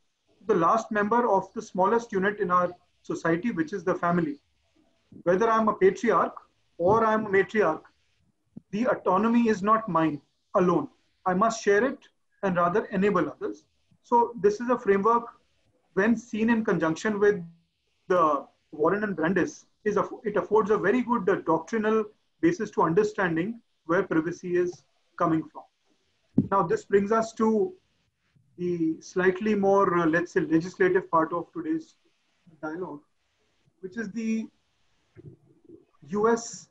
the last member of the smallest unit in our society, which is the family. Whether I'm a patriarch or I'm a matriarch, the autonomy is not mine alone. I must share it and rather enable others. So this is a framework when seen in conjunction with the Warren and Brandeis, is a, it affords a very good uh, doctrinal basis to understanding where privacy is coming from. Now this brings us to the slightly more, uh, let's say, legislative part of today's dialogue, which is the US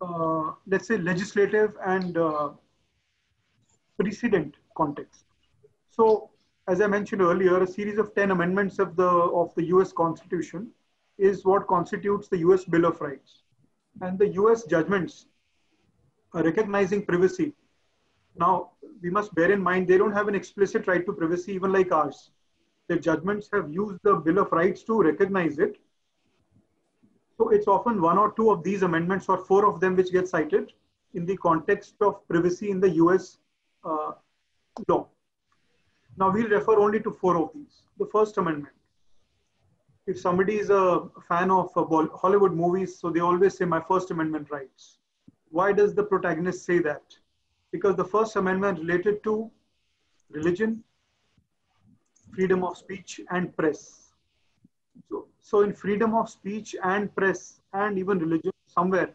uh, let's say, legislative and uh, precedent context. So, as I mentioned earlier, a series of 10 amendments of the, of the US Constitution is what constitutes the US Bill of Rights. And the US judgments recognizing privacy. Now, we must bear in mind they don't have an explicit right to privacy, even like ours. The judgments have used the Bill of Rights to recognize it. So it's often one or two of these amendments or four of them which get cited in the context of privacy in the US uh, law. Now we'll refer only to four of these. The First Amendment. If somebody is a fan of uh, Hollywood movies, so they always say my First Amendment rights. Why does the protagonist say that? Because the First Amendment related to religion, freedom of speech, and press. So, so in freedom of speech and press and even religion, somewhere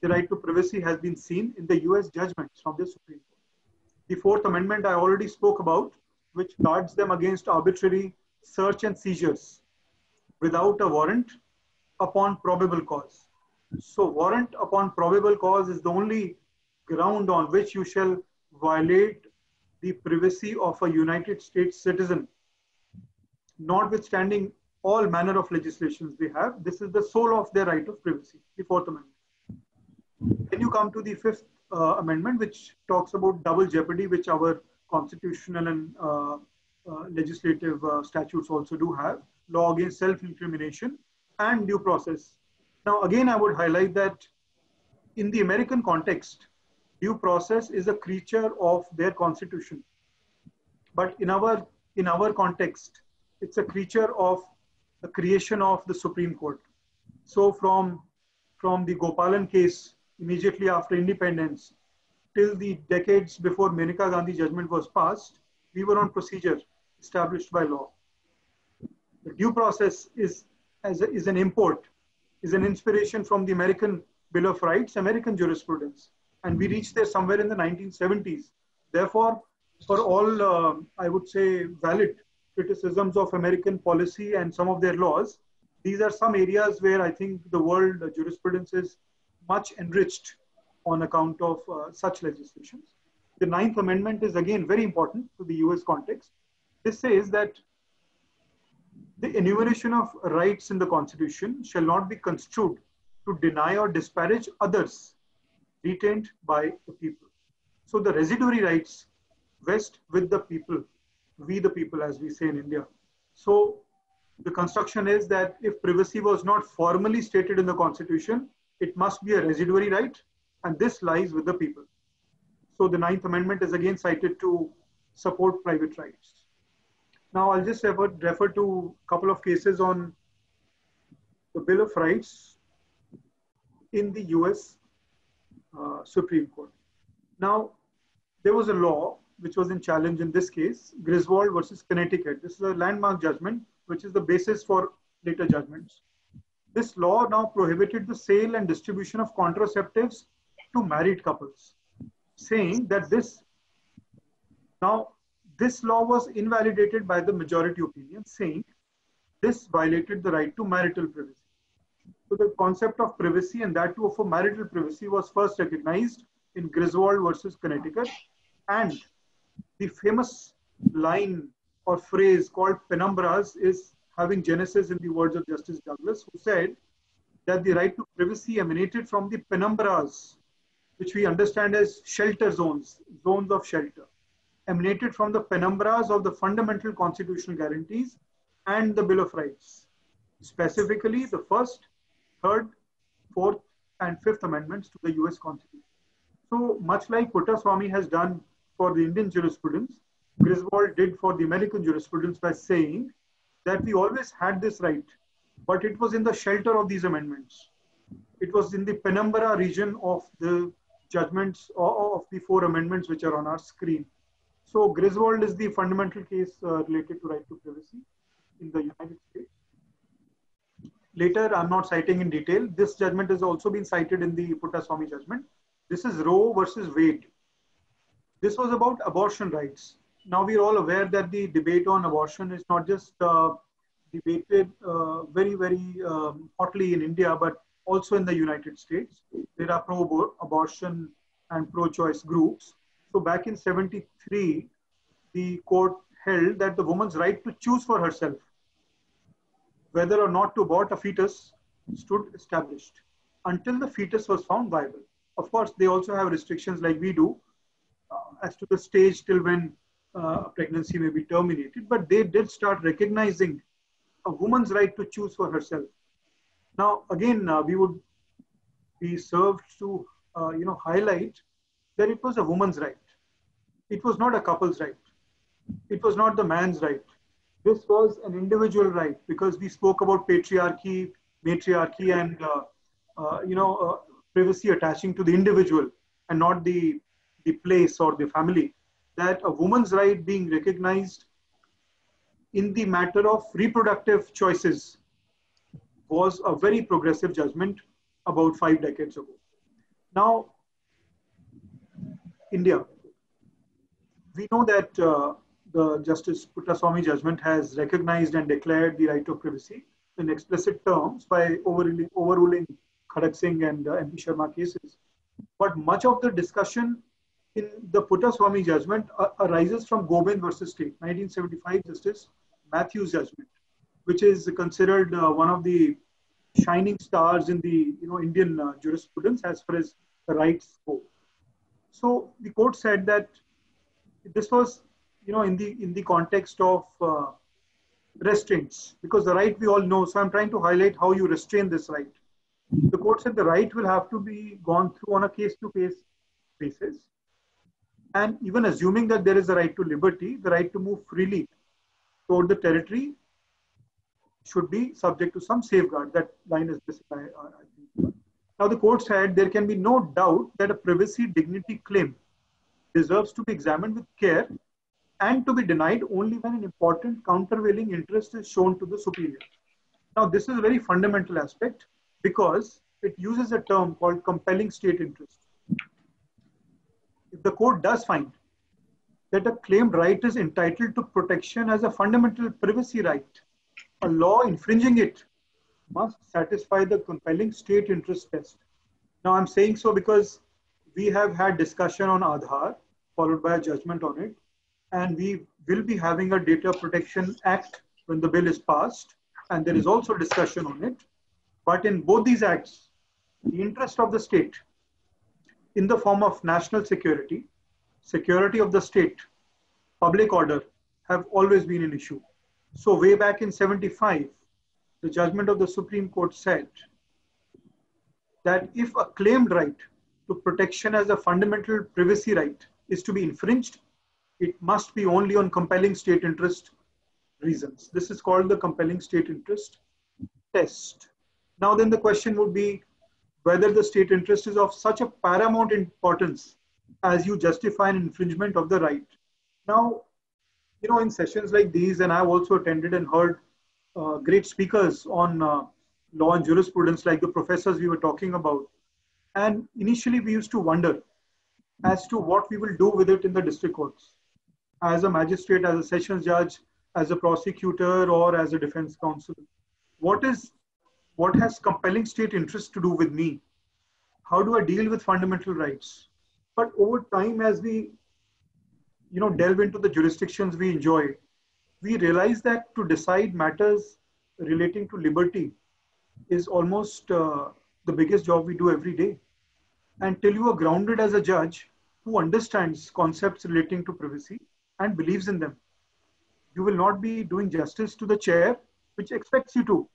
the right to privacy has been seen in the US judgments from the Supreme Court. The Fourth Amendment I already spoke about, which guards them against arbitrary search and seizures without a warrant upon probable cause. So warrant upon probable cause is the only ground on which you shall violate the privacy of a United States citizen. Notwithstanding all manner of legislations they have, this is the soul of their right of privacy, the Fourth Amendment. Then you come to the Fifth uh, Amendment, which talks about double jeopardy, which our constitutional and uh, uh, legislative uh, statutes also do have, law against self-incrimination and due process now, again, I would highlight that in the American context, due process is a creature of their constitution. But in our, in our context, it's a creature of the creation of the Supreme Court. So from, from the Gopalan case immediately after independence till the decades before Maneka Gandhi judgment was passed, we were on procedure established by law. The due process is, as a, is an import is an inspiration from the American Bill of Rights, American jurisprudence. And we reached there somewhere in the 1970s. Therefore, for all, uh, I would say, valid criticisms of American policy and some of their laws, these are some areas where I think the world jurisprudence is much enriched on account of uh, such legislations. The Ninth Amendment is again very important to the US context. This says that the enumeration of rights in the Constitution shall not be construed to deny or disparage others retained by the people. So the residuary rights vest with the people, we the people, as we say in India. So the construction is that if privacy was not formally stated in the Constitution, it must be a residuary right, and this lies with the people. So the Ninth Amendment is again cited to support private rights. Now I'll just refer, refer to a couple of cases on the Bill of Rights in the US Uh, Supreme Court. Now, there was a law which was in challenge in this case, Griswold versus Connecticut. This is a landmark judgment, which is the basis for later judgments. This law now prohibited the sale and distribution of contraceptives to married couples, saying that this now this law was invalidated by the majority opinion, saying this violated the right to marital privacy. So the concept of privacy and that too of marital privacy was first recognized in Griswold versus Connecticut. And the famous line or phrase called penumbras is having genesis in the words of Justice Douglas, who said that the right to privacy emanated from the penumbras, which we understand as shelter zones, zones of shelter emanated from the penumbras of the fundamental constitutional guarantees and the Bill of Rights, specifically the first, third, fourth, and fifth amendments to the US Constitution. So much like Puttaswamy has done for the Indian jurisprudence, Griswold did for the American jurisprudence by saying that we always had this right, but it was in the shelter of these amendments. It was in the penumbra region of the judgments of the four amendments which are on our screen. So Griswold is the fundamental case uh, related to right to privacy in the United States. Later, I'm not citing in detail. This judgment has also been cited in the Puttaswamy judgment. This is Roe versus Wade. This was about abortion rights. Now we're all aware that the debate on abortion is not just uh, debated uh, very, very um, hotly in India, but also in the United States. There are pro-abortion and pro-choice groups. So back in 73, the court held that the woman's right to choose for herself whether or not to abort a fetus stood established until the fetus was found viable. Of course, they also have restrictions like we do uh, as to the stage till when uh, pregnancy may be terminated, but they did start recognizing a woman's right to choose for herself. Now, again, uh, we would be served to, uh, you know, highlight that it was a woman's right. It was not a couple's right. It was not the man's right. This was an individual right because we spoke about patriarchy, matriarchy, and uh, uh, you know, uh, privacy attaching to the individual and not the the place or the family. That a woman's right being recognized in the matter of reproductive choices was a very progressive judgment about five decades ago. Now, India, we know that uh, the Justice Puttaswamy judgment has recognized and declared the right of privacy in explicit terms by overruling, overruling Kharak Singh and uh, MP Sharma cases. But much of the discussion in the Puttaswamy judgment uh, arises from Gobind versus State, 1975 Justice Mathew's judgment, which is considered uh, one of the shining stars in the you know Indian uh, jurisprudence as far as the rights go. So the court said that this was you know in the in the context of uh, restraints because the right we all know. So I'm trying to highlight how you restrain this right. The court said the right will have to be gone through on a case-to-case basis, and even assuming that there is a right to liberty, the right to move freely toward the territory should be subject to some safeguard. That line is specified. Uh, now, the court said there can be no doubt that a privacy dignity claim deserves to be examined with care and to be denied only when an important countervailing interest is shown to the superior. Now, this is a very fundamental aspect because it uses a term called compelling state interest. If the court does find that a claimed right is entitled to protection as a fundamental privacy right, a law infringing it must satisfy the compelling state interest test. Now, I'm saying so because we have had discussion on Aadhaar, followed by a judgment on it, and we will be having a Data Protection Act when the bill is passed, and there is hmm. also discussion on it. But in both these acts, the interest of the state in the form of national security, security of the state, public order have always been an issue. So way back in 75, the judgment of the Supreme Court said that if a claimed right to protection as a fundamental privacy right is to be infringed, it must be only on compelling state interest reasons. This is called the compelling state interest test. Now then the question would be whether the state interest is of such a paramount importance as you justify an infringement of the right. Now, you know, in sessions like these, and I've also attended and heard uh, great speakers on uh, law and jurisprudence, like the professors we were talking about. And initially, we used to wonder as to what we will do with it in the district courts as a magistrate, as a sessions judge, as a prosecutor, or as a defense counsel. What is what has compelling state interest to do with me? How do I deal with fundamental rights? But over time, as we you know delve into the jurisdictions we enjoy we realize that to decide matters relating to liberty is almost uh, the biggest job we do every day until you are grounded as a judge who understands concepts relating to privacy and believes in them you will not be doing justice to the chair which expects you to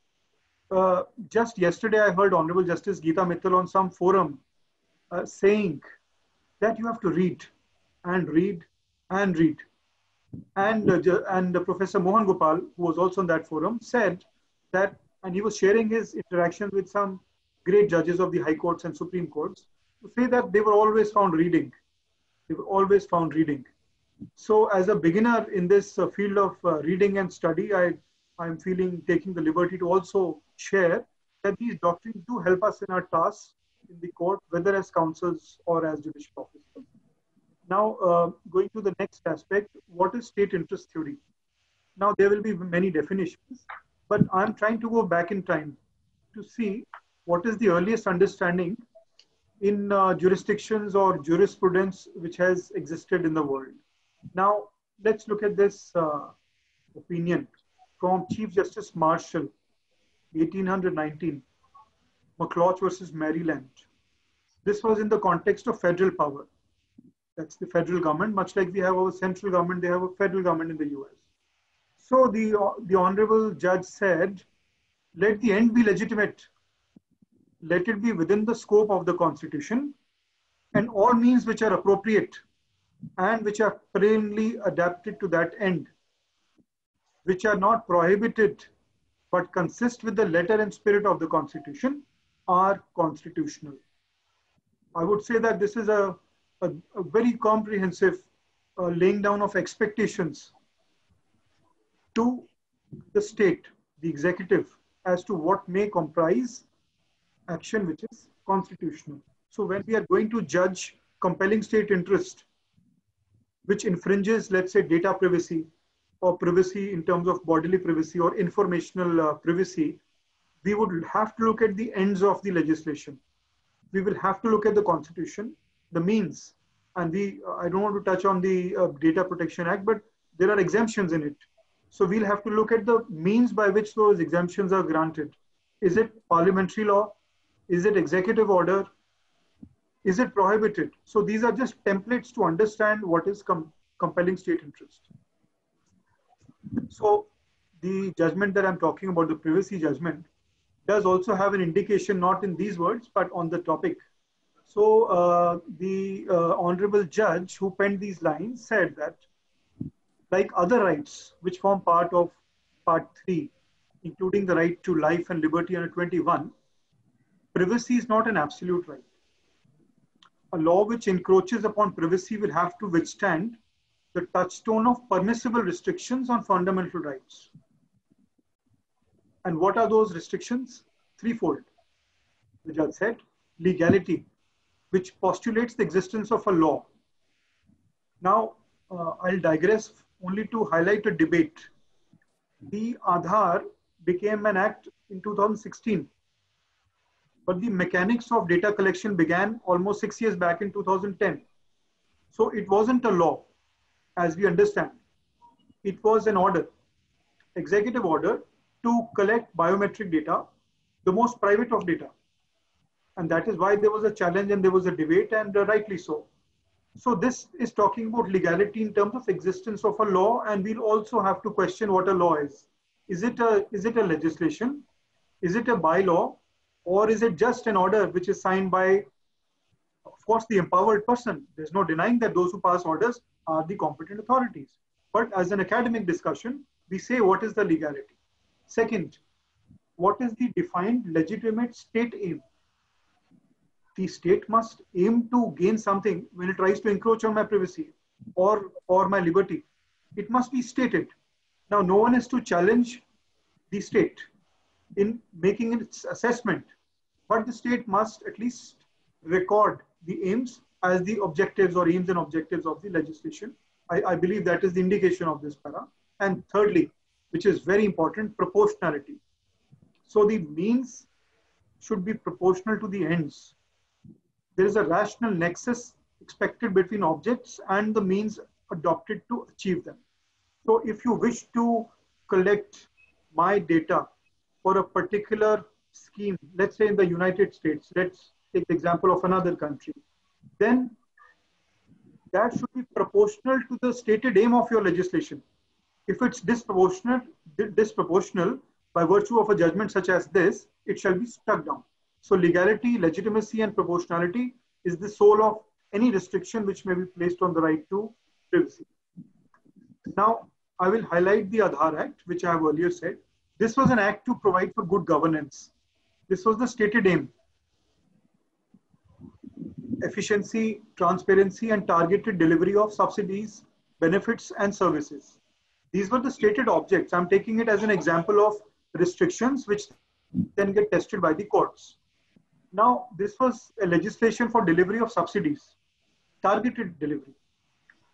uh, just yesterday i heard honorable justice geeta mittal on some forum uh, saying that you have to read and read and read. And, uh, and Professor Mohan Gopal, who was also on that forum, said that, and he was sharing his interaction with some great judges of the high courts and Supreme Courts, to say that they were always found reading. They were always found reading. So, as a beginner in this uh, field of uh, reading and study, I, I'm feeling taking the liberty to also share that these doctrines do help us in our tasks in the court, whether as counsels or as judicial officers. Now, uh, going to the next aspect, what is state interest theory? Now, there will be many definitions, but I'm trying to go back in time to see what is the earliest understanding in uh, jurisdictions or jurisprudence which has existed in the world. Now, let's look at this uh, opinion from Chief Justice Marshall, 1819, McCulloch versus Maryland. This was in the context of federal power. That's the federal government, much like we have a central government, they have a federal government in the US. So the, the honorable judge said, let the end be legitimate. Let it be within the scope of the constitution and all means which are appropriate and which are plainly adapted to that end, which are not prohibited but consist with the letter and spirit of the constitution are constitutional. I would say that this is a, a, a very comprehensive uh, laying down of expectations to the state, the executive, as to what may comprise action which is constitutional. So when we are going to judge compelling state interest, which infringes, let's say, data privacy or privacy in terms of bodily privacy or informational uh, privacy, we would have to look at the ends of the legislation. We will have to look at the constitution, the means, and we, uh, I don't want to touch on the uh, Data Protection Act, but there are exemptions in it. So we'll have to look at the means by which those exemptions are granted. Is it parliamentary law? Is it executive order? Is it prohibited? So these are just templates to understand what is com compelling state interest. So the judgment that I'm talking about, the privacy judgment, does also have an indication not in these words, but on the topic. So uh, the uh, honorable judge who penned these lines said that like other rights which form part of part 3 including the right to life and liberty under 21 privacy is not an absolute right a law which encroaches upon privacy will have to withstand the touchstone of permissible restrictions on fundamental rights. And what are those restrictions? Threefold. The judge said legality which postulates the existence of a law. Now uh, i'll digress only to highlight a debate. The Aadhaar became an act in 2016, but the mechanics of data collection began almost six years back in 2010. So it wasn't a law, as we understand. It was an order, executive order to collect biometric data, the most private of data. And that is why there was a challenge and there was a debate, and uh, rightly so. So this is talking about legality in terms of existence of a law, and we'll also have to question what a law is. Is it a, is it a legislation? Is it a bylaw? Or is it just an order which is signed by, of course, the empowered person? There's no denying that those who pass orders are the competent authorities. But as an academic discussion, we say what is the legality. Second, what is the defined legitimate state aim? the state must aim to gain something when it tries to encroach on my privacy or, or my liberty. It must be stated. Now, no one is to challenge the state in making its assessment, but the state must at least record the aims as the objectives or aims and objectives of the legislation. I, I believe that is the indication of this para. And thirdly, which is very important, proportionality. So the means should be proportional to the ends there is a rational nexus expected between objects and the means adopted to achieve them. So if you wish to collect my data for a particular scheme, let's say in the United States, let's take the example of another country, then that should be proportional to the stated aim of your legislation. If it's disproportionate, disproportional by virtue of a judgment such as this, it shall be struck down. So legality, legitimacy, and proportionality is the soul of any restriction which may be placed on the right to privacy. Now, I will highlight the Aadhaar Act, which I have earlier said. This was an act to provide for good governance. This was the stated aim. Efficiency, transparency, and targeted delivery of subsidies, benefits, and services. These were the stated objects. I'm taking it as an example of restrictions which then get tested by the courts. Now, this was a legislation for delivery of subsidies, targeted delivery.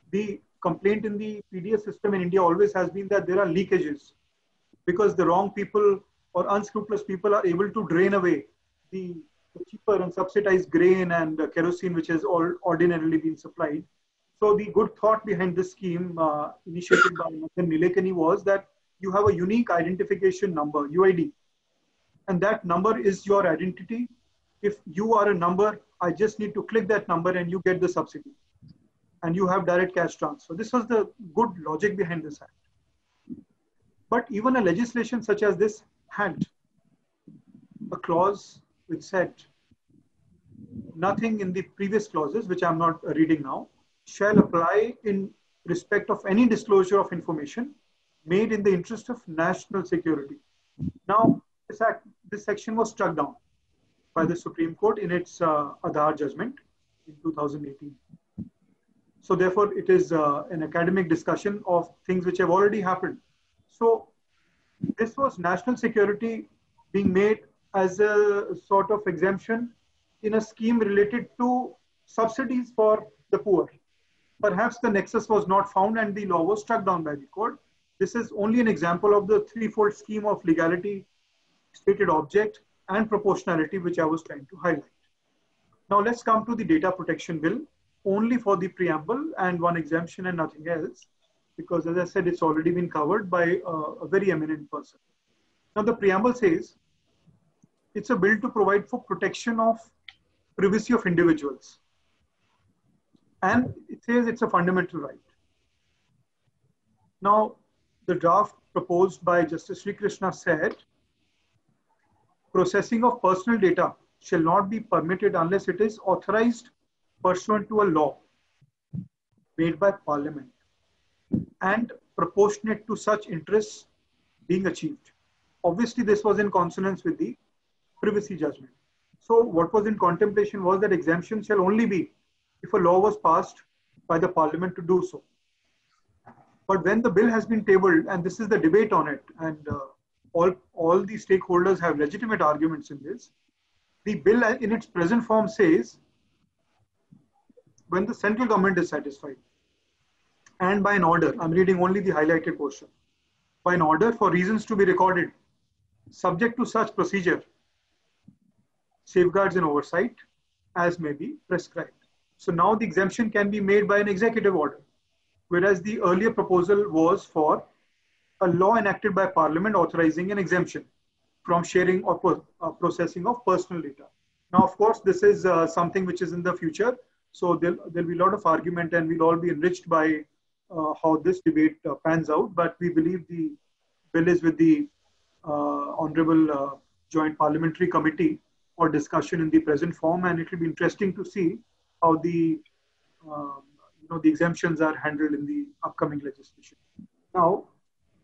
The complaint in the PDS system in India always has been that there are leakages because the wrong people or unscrupulous people are able to drain away the, the cheaper and subsidized grain and uh, kerosene, which has all ordinarily been supplied. So the good thought behind this scheme uh, initiated by Nandan Nilekani was that you have a unique identification number, UID, and that number is your identity. If you are a number, I just need to click that number and you get the subsidy. And you have direct cash transfer. This was the good logic behind this act. But even a legislation such as this had a clause which said nothing in the previous clauses, which I'm not reading now, shall apply in respect of any disclosure of information made in the interest of national security. Now, this, act, this section was struck down by the Supreme Court in its uh, Aadhaar judgment in 2018. So therefore, it is uh, an academic discussion of things which have already happened. So this was national security being made as a sort of exemption in a scheme related to subsidies for the poor. Perhaps the nexus was not found and the law was struck down by the court. This is only an example of the threefold scheme of legality, stated object, and proportionality, which I was trying to highlight. Now let's come to the data protection bill, only for the preamble and one exemption and nothing else, because as I said, it's already been covered by uh, a very eminent person. Now the preamble says, it's a bill to provide for protection of privacy of individuals. And it says it's a fundamental right. Now, the draft proposed by Justice Sri Krishna said, processing of personal data shall not be permitted unless it is authorized pursuant to a law made by parliament and proportionate to such interests being achieved. Obviously, this was in consonance with the privacy judgment. So what was in contemplation was that exemption shall only be if a law was passed by the parliament to do so. But when the bill has been tabled, and this is the debate on it, and uh, all, all the stakeholders have legitimate arguments in this, the bill in its present form says when the central government is satisfied and by an order, I'm reading only the highlighted portion, by an order for reasons to be recorded, subject to such procedure, safeguards and oversight as may be prescribed. So now the exemption can be made by an executive order, whereas the earlier proposal was for a law enacted by parliament authorizing an exemption from sharing or uh, processing of personal data. Now, of course, this is uh, something which is in the future. So there'll, there'll, be a lot of argument and we'll all be enriched by how this debate uh, pans out. But we believe the bill is with the uh, Honorable uh, Joint Parliamentary Committee for discussion in the present form. And it will be interesting to see how the, um, you know, the exemptions are handled in the upcoming legislation. Now,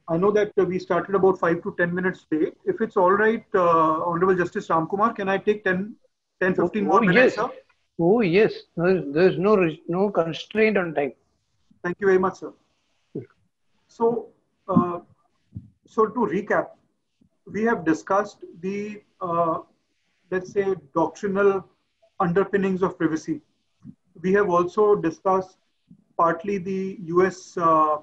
I know that uh, we started about five to 10 minutes late. If it's all right, uh, Honorable Justice Ramkumar, can I take 10, 10 15 oh, more minutes? Yes. Sir? Oh, yes. There's, there's no, no constraint on time. Thank you very much, sir. So, uh, so to recap, we have discussed the, uh, let's say, doctrinal underpinnings of privacy. We have also discussed partly the US uh,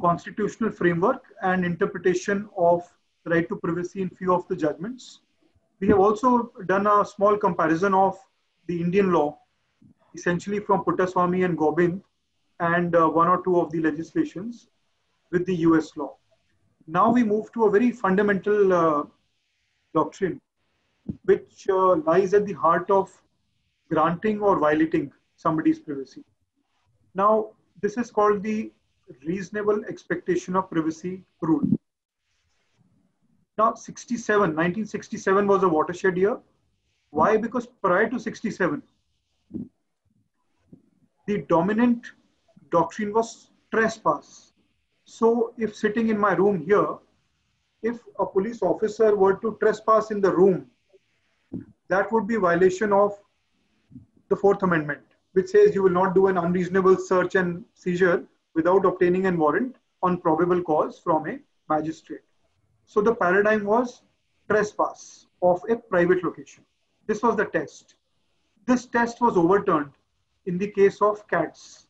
constitutional framework and interpretation of right to privacy in few of the judgments. We have also done a small comparison of the Indian law, essentially from Puttaswamy and Gobind, and uh, one or two of the legislations with the US law. Now we move to a very fundamental uh, doctrine, which uh, lies at the heart of granting or violating somebody's privacy. Now, this is called the reasonable expectation of privacy rule. Now, 67, 1967 was a watershed year. Why? Because prior to 67, the dominant doctrine was trespass. So if sitting in my room here, if a police officer were to trespass in the room, that would be violation of the Fourth Amendment, which says you will not do an unreasonable search and seizure without obtaining a warrant on probable cause from a magistrate. So the paradigm was trespass of a private location. This was the test. This test was overturned in the case of Katz.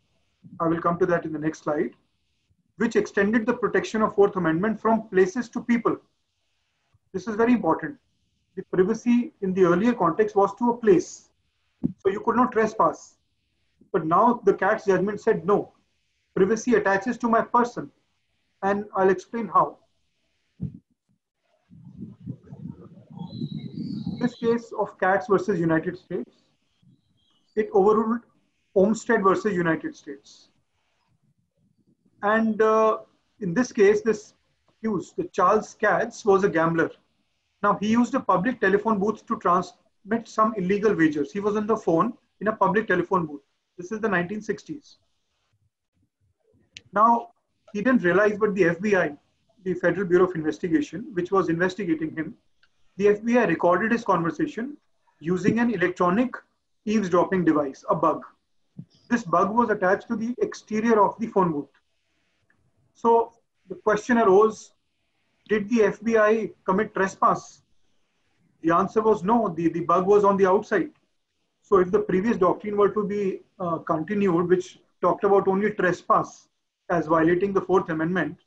I will come to that in the next slide, which extended the protection of Fourth Amendment from places to people. This is very important. the privacy in the earlier context was to a place. So you could not trespass. But now the Katz judgment said no, privacy attaches to my person. And I'll explain how. This case of Katz versus United States, it overruled Olmstead versus United States. And uh, in this case, this accused, the Charles Katz, was a gambler. Now he used a public telephone booth to transmit some illegal wagers. He was on the phone in a public telephone booth. This is the 1960s. Now he didn't realize, but the FBI, the Federal Bureau of Investigation, which was investigating him, the FBI recorded his conversation using an electronic eavesdropping device, a bug. This bug was attached to the exterior of the phone booth. So the question arose, did the FBI commit trespass? The answer was no, the, the bug was on the outside. So if the previous doctrine were to be uh, continued, which talked about only trespass as violating the Fourth Amendment,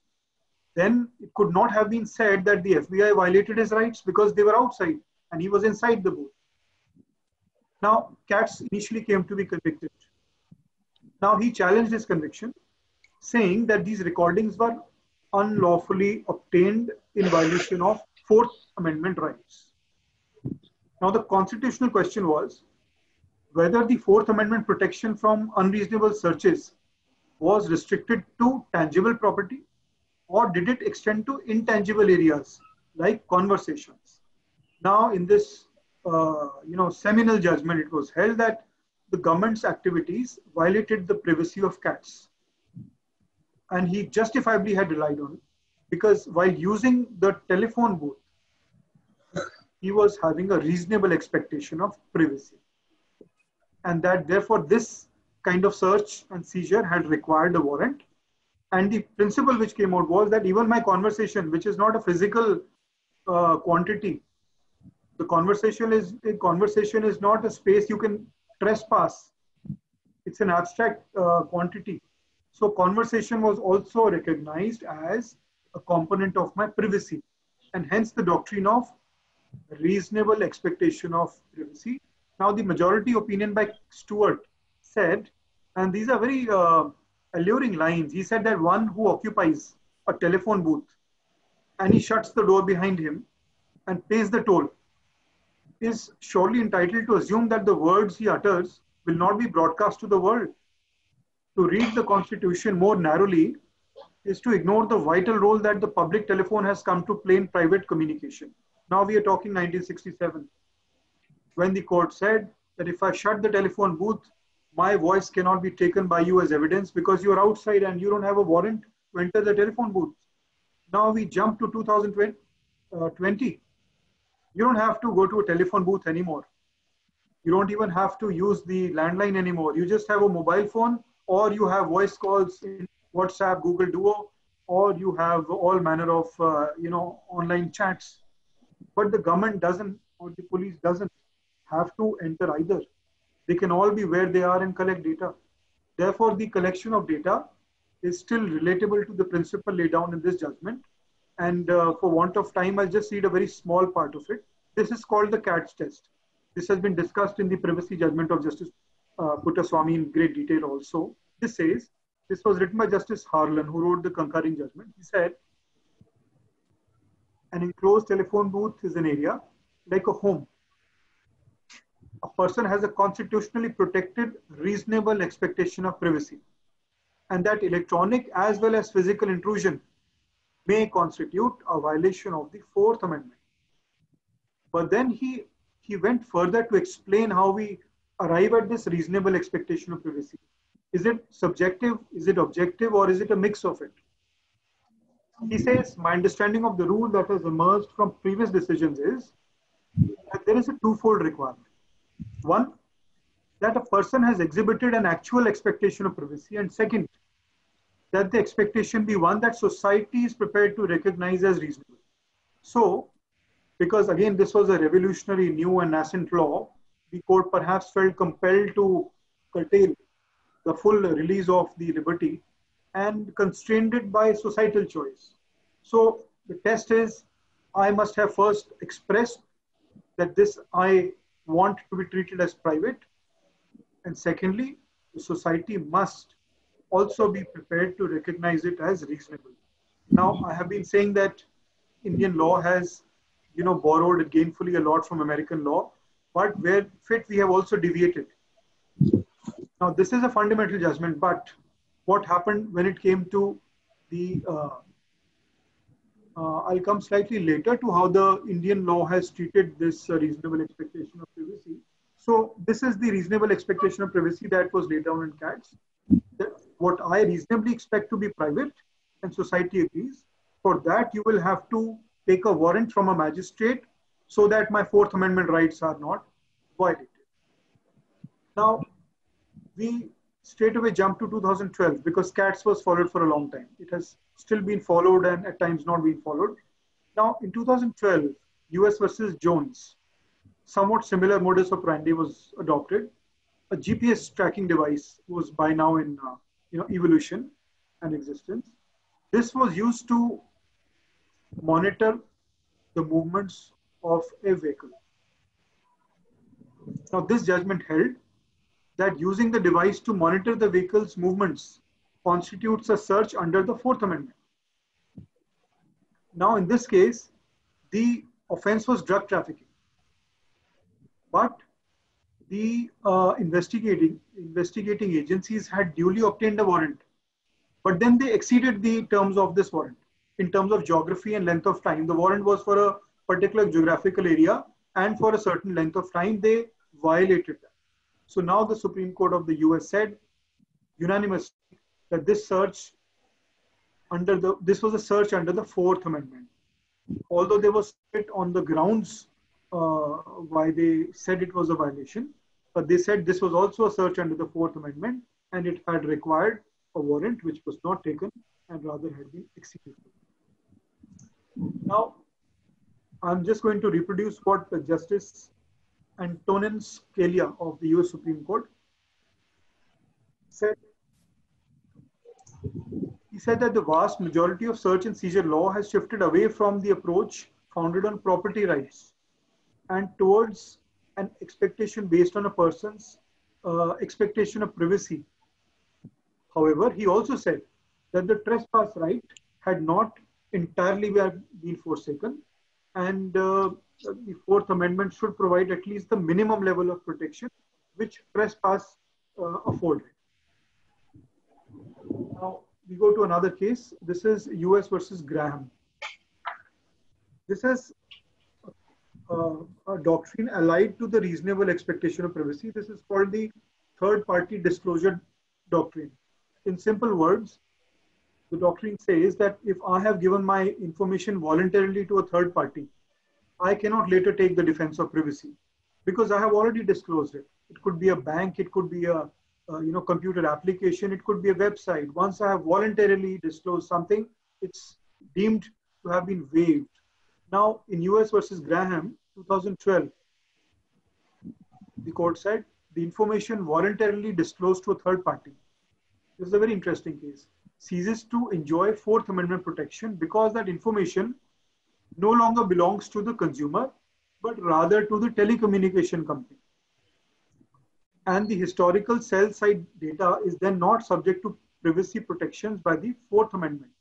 then it could not have been said that the FBI violated his rights because they were outside and he was inside the booth. Now, Katz initially came to be convicted. Now he challenged his conviction, saying that these recordings were unlawfully obtained in violation of Fourth Amendment rights. Now the constitutional question was whether the Fourth Amendment protection from unreasonable searches was restricted to tangible property or did it extend to intangible areas like conversations? Now, in this, uh, you know, seminal judgment, it was held that the government's activities violated the privacy of Katz, and he justifiably had relied on it because while using the telephone booth, he was having a reasonable expectation of privacy, and that therefore this kind of search and seizure had required a warrant. And the principle which came out was that even my conversation, which is not a physical uh, quantity, the conversation is a conversation is not a space you can trespass. It's an abstract uh, quantity. So conversation was also recognized as a component of my privacy, and hence the doctrine of reasonable expectation of privacy. Now the majority opinion by Stewart said, and these are very uh, alluring lines. He said that one who occupies a telephone booth and he shuts the door behind him and pays the toll is surely entitled to assume that the words he utters will not be broadcast to the world. To read the Constitution more narrowly is to ignore the vital role that the public telephone has come to play in private communication. Now we are talking 1967, when the court said that if I shut the telephone booth, my voice cannot be taken by you as evidence because you're outside and you don't have a warrant to enter the telephone booth. Now we jump to 2020. Uh, You don't have to go to a telephone booth anymore. You don't even have to use the landline anymore. You just have a mobile phone or you have voice calls in WhatsApp, Google Duo, or you have all manner of, uh, you know, online chats. But the government doesn't or the police doesn't have to enter either. They can all be where they are and collect data. Therefore, the collection of data is still relatable to the principle laid down in this judgment. And uh, for want of time, I'll just read a very small part of it. This is called the Katz test. This has been discussed in the privacy judgment of Justice uh, Puttaswamy in great detail also. This says, this was written by Justice Harlan, who wrote the concurring judgment. He said, an enclosed telephone booth is an area like a home a person has a constitutionally protected reasonable expectation of privacy and that electronic as well as physical intrusion may constitute a violation of the fourth amendment. But then he he went further to explain how we arrive at this reasonable expectation of privacy. Is it subjective? Is it objective? Or is it a mix of it? He says my understanding of the rule that has emerged from previous decisions is that there is a twofold requirement. One, that a person has exhibited an actual expectation of privacy. And second, that the expectation be one that society is prepared to recognize as reasonable. So, because again, this was a revolutionary new and nascent law, the court perhaps felt compelled to curtail the full release of the liberty and constrained it by societal choice. So the test is I must have first expressed that this I want to be treated as private. And secondly, the society must also be prepared to recognize it as reasonable. Now, I have been saying that Indian law has, you know, borrowed gainfully a lot from American law, but where fit, we have also deviated. Now, this is a fundamental judgment, but what happened when it came to the, uh, uh, I'll come slightly later to how the Indian law has treated this uh, reasonable expectation of privacy. So this is the reasonable expectation of privacy that was laid down in Katz. What I reasonably expect to be private and society agrees. For that, you will have to take a warrant from a magistrate so that my Fourth Amendment rights are not violated. Now, we straight away jump to 2012 because Katz was followed for a long time. It has still been followed and at times not been followed. Now, in 2012, US versus Jones, somewhat similar modus operandi was adopted. A GPS tracking device was by now in uh, you know evolution and existence. This was used to monitor the movements of a vehicle. Now, this judgment held that using the device to monitor the vehicle's movements constitutes a search under the Fourth Amendment. Now, in this case, the offense was drug trafficking. But the uh, investigating, investigating agencies had duly obtained a warrant. But then they exceeded the terms of this warrant in terms of geography and length of time. The warrant was for a particular geographical area and for a certain length of time, they violated that. So now the Supreme Court of the US said unanimously that this search under the, this was a search under the Fourth Amendment. Although they were split on the grounds Uh, why they said it was a violation, but they said this was also a search under the Fourth Amendment and it had required a warrant which was not taken and rather had been executed. Now, I'm just going to reproduce what the Justice Antonin Scalia of the US Supreme Court said. He said that the vast majority of search and seizure law has shifted away from the approach founded on property rights and towards an expectation based on a person's uh, expectation of privacy. However, he also said that the trespass right had not entirely been forsaken and uh, the Fourth Amendment should provide at least the minimum level of protection which trespass uh, afforded. Now we go to another case. This is US versus Graham. This is Uh, a doctrine allied to the reasonable expectation of privacy. This is called the third party disclosure doctrine. In simple words, the doctrine says that if I have given my information voluntarily to a third party, I cannot later take the defense of privacy because I have already disclosed it. It could be a bank, it could be a, a you know computer application, it could be a website. Once I have voluntarily disclosed something, it's deemed to have been waived. Now, in US versus Graham, 2012, the court said the information voluntarily disclosed to a third party. This is a very interesting case. Ceases to enjoy Fourth Amendment protection because that information no longer belongs to the consumer, but rather to the telecommunication company. And the historical cell site data is then not subject to privacy protections by the Fourth Amendment.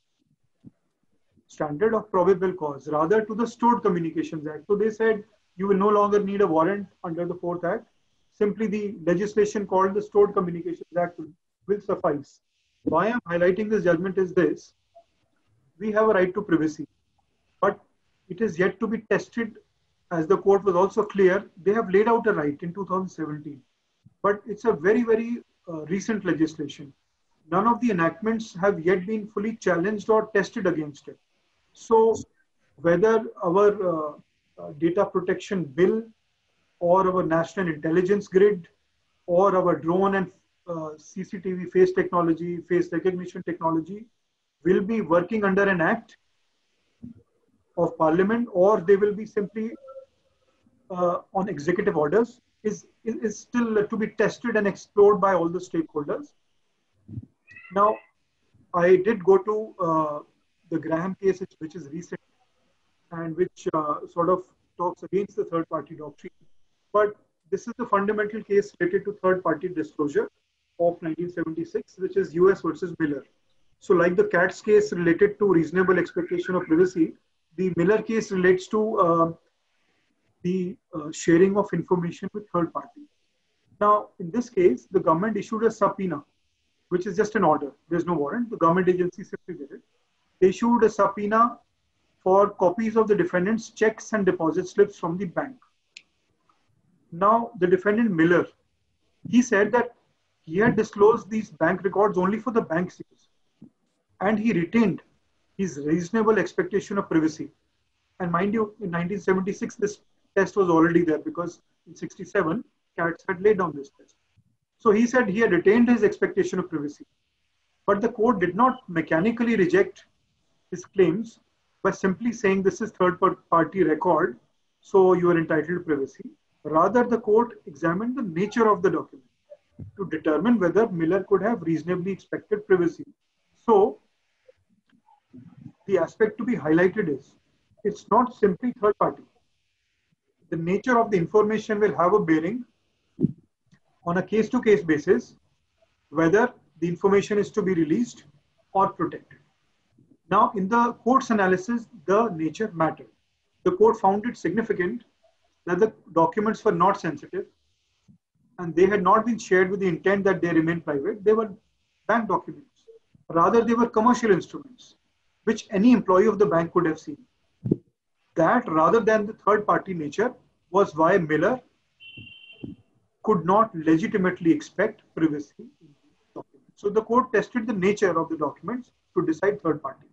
Standard of probable cause, rather to the Stored Communications Act. So they said you will no longer need a warrant under the Fourth Act. Simply the legislation called the Stored Communications Act will, suffice. Why I'm highlighting this judgment is this. We have a right to privacy, but it is yet to be tested. As the court was also clear, they have laid out a right in 2017, but it's a very, very uh, recent legislation. None of the enactments have yet been fully challenged or tested against it. So, whether our uh, uh, data protection bill or our national intelligence grid or our drone and uh, CCTV face technology, face recognition technology will be working under an act of parliament or they will be simply uh, on executive orders is, is, is, still to be tested and explored by all the stakeholders. Now, I did go to uh, the Graham case, which is recent and which uh, sort of talks against the third party doctrine. But this is the fundamental case related to third party disclosure of 1976, which is US versus Miller. So, like the Katz case related to reasonable expectation of privacy, the Miller case relates to uh, the uh, sharing of information with third party. Now, in this case, the government issued a subpoena, which is just an order. There's no warrant. The government agency simply did it. Issued a subpoena for copies of the defendant's checks and deposit slips from the bank. Now, the defendant Miller, he said that he had disclosed these bank records only for the bank's use, and he retained his reasonable expectation of privacy. And mind you, in 1976, this test was already there because in 67, Katz had laid down this test. So he said he had retained his expectation of privacy. But the court did not mechanically reject his claims by simply saying this is third party record, so you are entitled to privacy. Rather, the court examined the nature of the document to determine whether Miller could have reasonably expected privacy. So, the aspect to be highlighted is it's not simply third party. The nature of the information will have a bearing on a case to case basis whether the information is to be released or protected. Now, in the court's analysis, the nature mattered. The court found it significant that the documents were not sensitive and they had not been shared with the intent that they remain private. They were bank documents. Rather, they were commercial instruments, which any employee of the bank could have seen. That, rather than the third party nature, was why Miller could not legitimately expect privacy So the court tested the nature of the documents to decide third party.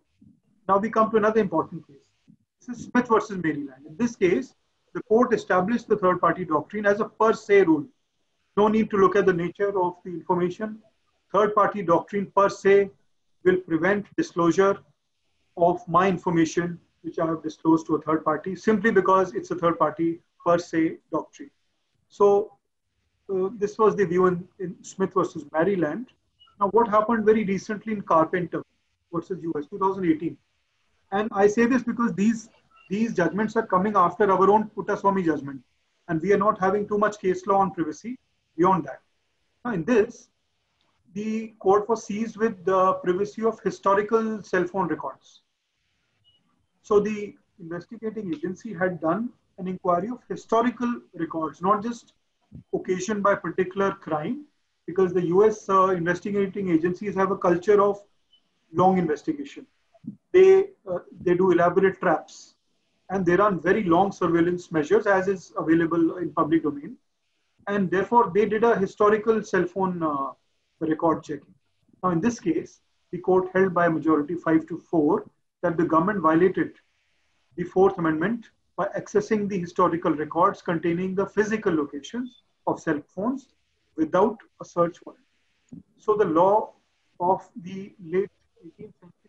Now we come to another important case. This is Smith versus Maryland. In this case, the court established the third party doctrine as a per se rule. No need to look at the nature of the information. Third party doctrine per se will prevent disclosure of my information, which I have disclosed to a third party, simply because it's a third party per se doctrine. So uh, this was the view in, in Smith versus Maryland. Now, what happened very recently in Carpenter versus US 2018? And I say this because these these judgments are coming after our own Puttaswamy judgment, and we are not having too much case law on privacy beyond that. Now, in this, the court was seized with the privacy of historical cell phone records. So the investigating agency had done an inquiry of historical records, not just occasioned by particular crime, because the US uh, investigating agencies have a culture of long investigation. They, uh, they do elaborate traps and they run very long surveillance measures as is available in public domain. And therefore, they did a historical cell phone uh, record checking. Now, in this case, the court held by a majority 5 to 4 that the government violated the Fourth Amendment by accessing the historical records containing the physical locations of cell phones without a search warrant. So the law of the late 18th century,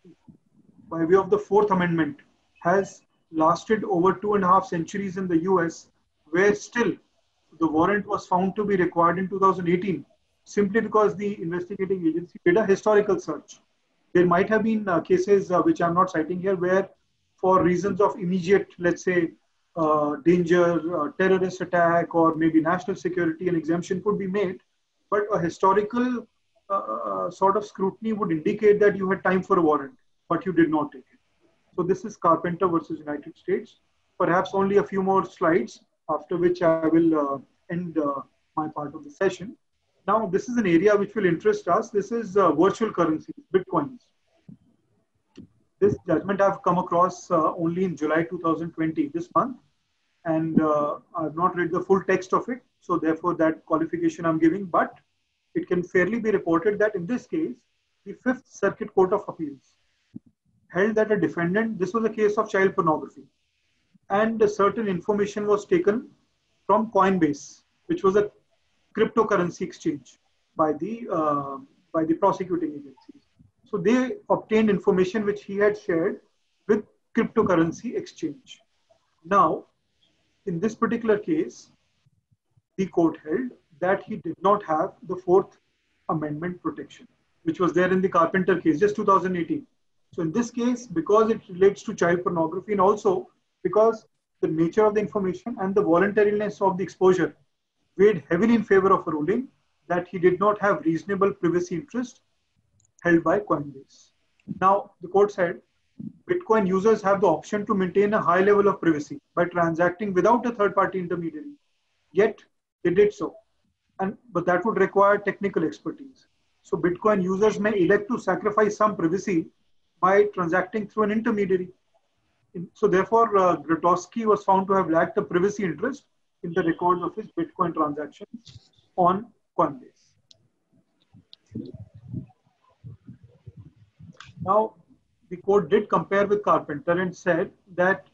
by way of the Fourth Amendment, has lasted over two and a half centuries in the US, where still the warrant was found to be required in 2018, simply because the investigating agency did a historical search. There might have been uh, cases uh, which I'm not citing here where, for reasons of immediate, let's say, uh, danger, uh, terrorist attack, or maybe national security, an exemption could be made. But a historical uh, uh, sort of scrutiny would indicate that you had time for a warrant, but you did not take it. So this is Carpenter versus United States. Perhaps only a few more slides, after which I will uh, end my part of the session. Now, this is an area which will interest us. This is virtual currencies, Bitcoins this judgment I've come across uh, only in July 2020, this month, and uh, I've not read the full text of it. So therefore, that qualification I'm giving, but it can fairly be reported that in this case, the Fifth Circuit Court of Appeals held that a defendant, this was a case of child pornography, and certain information was taken from Coinbase, which was a cryptocurrency exchange by the uh, by the prosecuting agencies. So they obtained information which he had shared with cryptocurrency exchange. Now, in this particular case, the court held that he did not have the Fourth Amendment protection, which was there in the Carpenter case, just 2018. So in this case, because it relates to child pornography and also because the nature of the information, and the voluntariness of the exposure weighed heavily in favor of a ruling that he did not have reasonable privacy interest held by Coinbase. Now, the court said Bitcoin users have the option to maintain a high level of privacy by transacting without a third party intermediary. Yet, they did so. And, but that would require technical expertise. So, Bitcoin users may elect to sacrifice some privacy by transacting through an intermediary. So, therefore, uh, Gratkowski was found to have lacked the privacy interest in the records of his Bitcoin transactions on Coinbase. Now, the court did compare with Carpenter and said that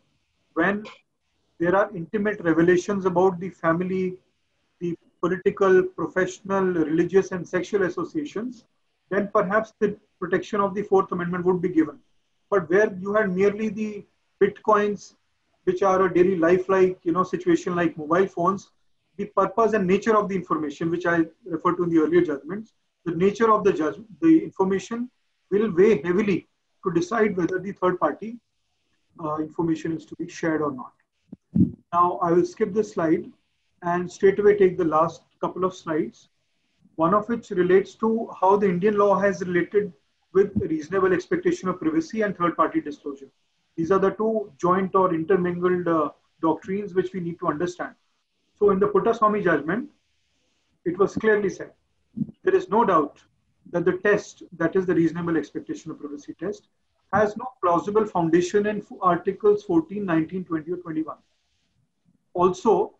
when there are intimate revelations about the family, the political, professional, religious, and sexual associations, then perhaps the protection of the Fourth Amendment would be given. But where you had merely the bitcoins, which are a daily life-like you know situation like mobile phones, the purpose and nature of the information, which I referred to in the earlier judgments, the nature of the judgment, the information will weigh heavily to decide whether the third party uh, information is to be shared or not. Now I will skip this slide and straight away take the last couple of slides, one of which relates to how the Indian law has related with reasonable expectation of privacy and third party disclosure. These are the two joint or intermingled uh, doctrines which we need to understand. So in the Puttaswamy judgment, it was clearly said, there is no doubt that the test, that is the reasonable expectation of privacy test, has no plausible foundation in Articles 14, 19, 20, or 21. Also,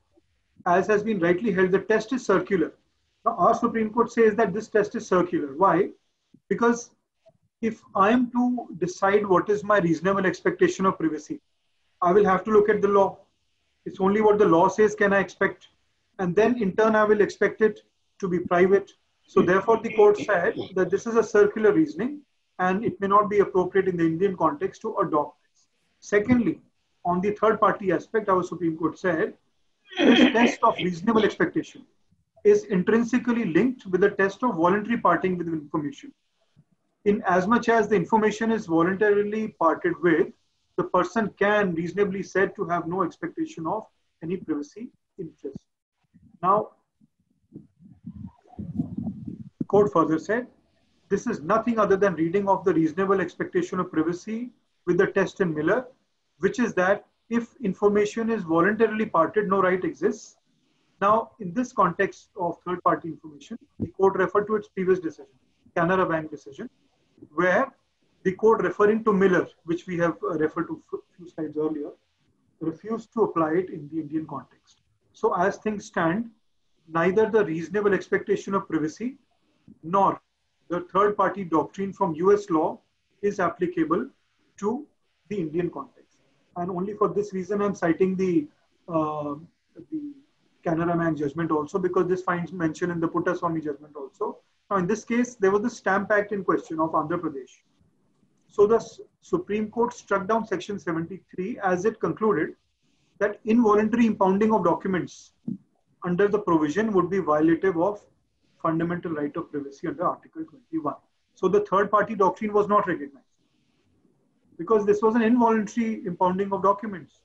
as has been rightly held, the test is circular. Now, our Supreme Court says that this test is circular. Why? Because if I am to decide what is my reasonable expectation of privacy, I will have to look at the law. It's only what the law says can I expect. And then in turn, I will expect it to be private, so therefore, the court said that this is a circular reasoning and it may not be appropriate in the Indian context to adopt this. Secondly, on the third party aspect, our Supreme Court said this test of reasonable expectation is intrinsically linked with the test of voluntary parting with information. In as much as the information is voluntarily parted with, the person can reasonably said to have no expectation of any privacy interest. Now, the court further said, this is nothing other than reading of the reasonable expectation of privacy with the test in Miller, which is that if information is voluntarily parted, no right exists. Now, in this context of third party information, the court referred to its previous decision, Canara Bank decision, where the court referring to Miller, which we have uh, referred to a few slides earlier, refused to apply it in the Indian context. So as things stand, neither the reasonable expectation of privacy nor the third party doctrine from US law is applicable to the Indian context. And only for this reason, I'm citing the, uh, the Canara Bank judgment also because this finds mention in the Puttaswamy judgment also. Now, in this case, there was the Stamp Act in question of Andhra Pradesh. So the Supreme Court struck down Section 73 as it concluded that involuntary impounding of documents under the provision would be violative of fundamental right of privacy under Article 21. So the third party doctrine was not recognized because this was an involuntary impounding of documents.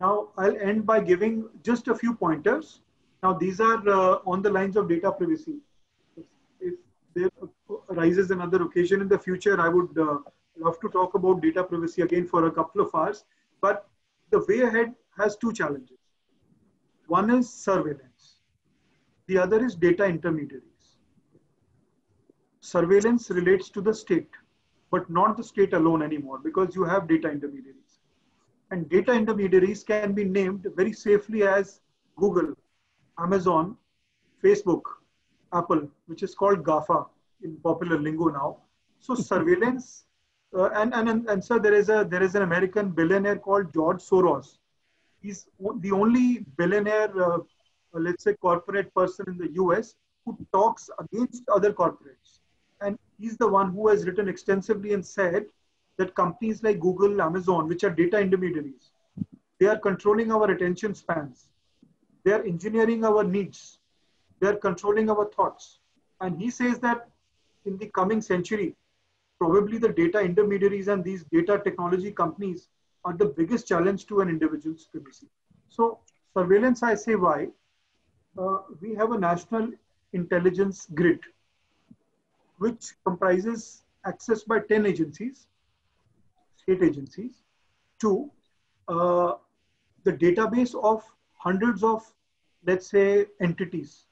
Now I'll end by giving just a few pointers. Now these are uh, on the lines of data privacy. If, there arises another occasion in the future, I would uh, love to talk about data privacy again for a couple of hours. But the way ahead has two challenges. One is surveillance the other is data intermediaries. Surveillance relates to the state, but not the state alone anymore because you have data intermediaries. And data intermediaries can be named very safely as Google, Amazon, Facebook, Apple, which is called GAFA in popular lingo now. So surveillance, uh, and, and, and so there is a there is an American billionaire called George Soros. He's the only billionaire uh, let's say, corporate person in the US who talks against other corporates. And he's the one who has written extensively and said that companies like Google, Amazon, which are data intermediaries, they are controlling our attention spans. They are engineering our needs. They are controlling our thoughts. And he says that in the coming century, probably the data intermediaries and these data technology companies are the biggest challenge to an individual's privacy. So surveillance, I say why. Uh, we have a national intelligence grid, which comprises access by 10 agencies, state agencies, to uh, the database of hundreds of, let's say, entities,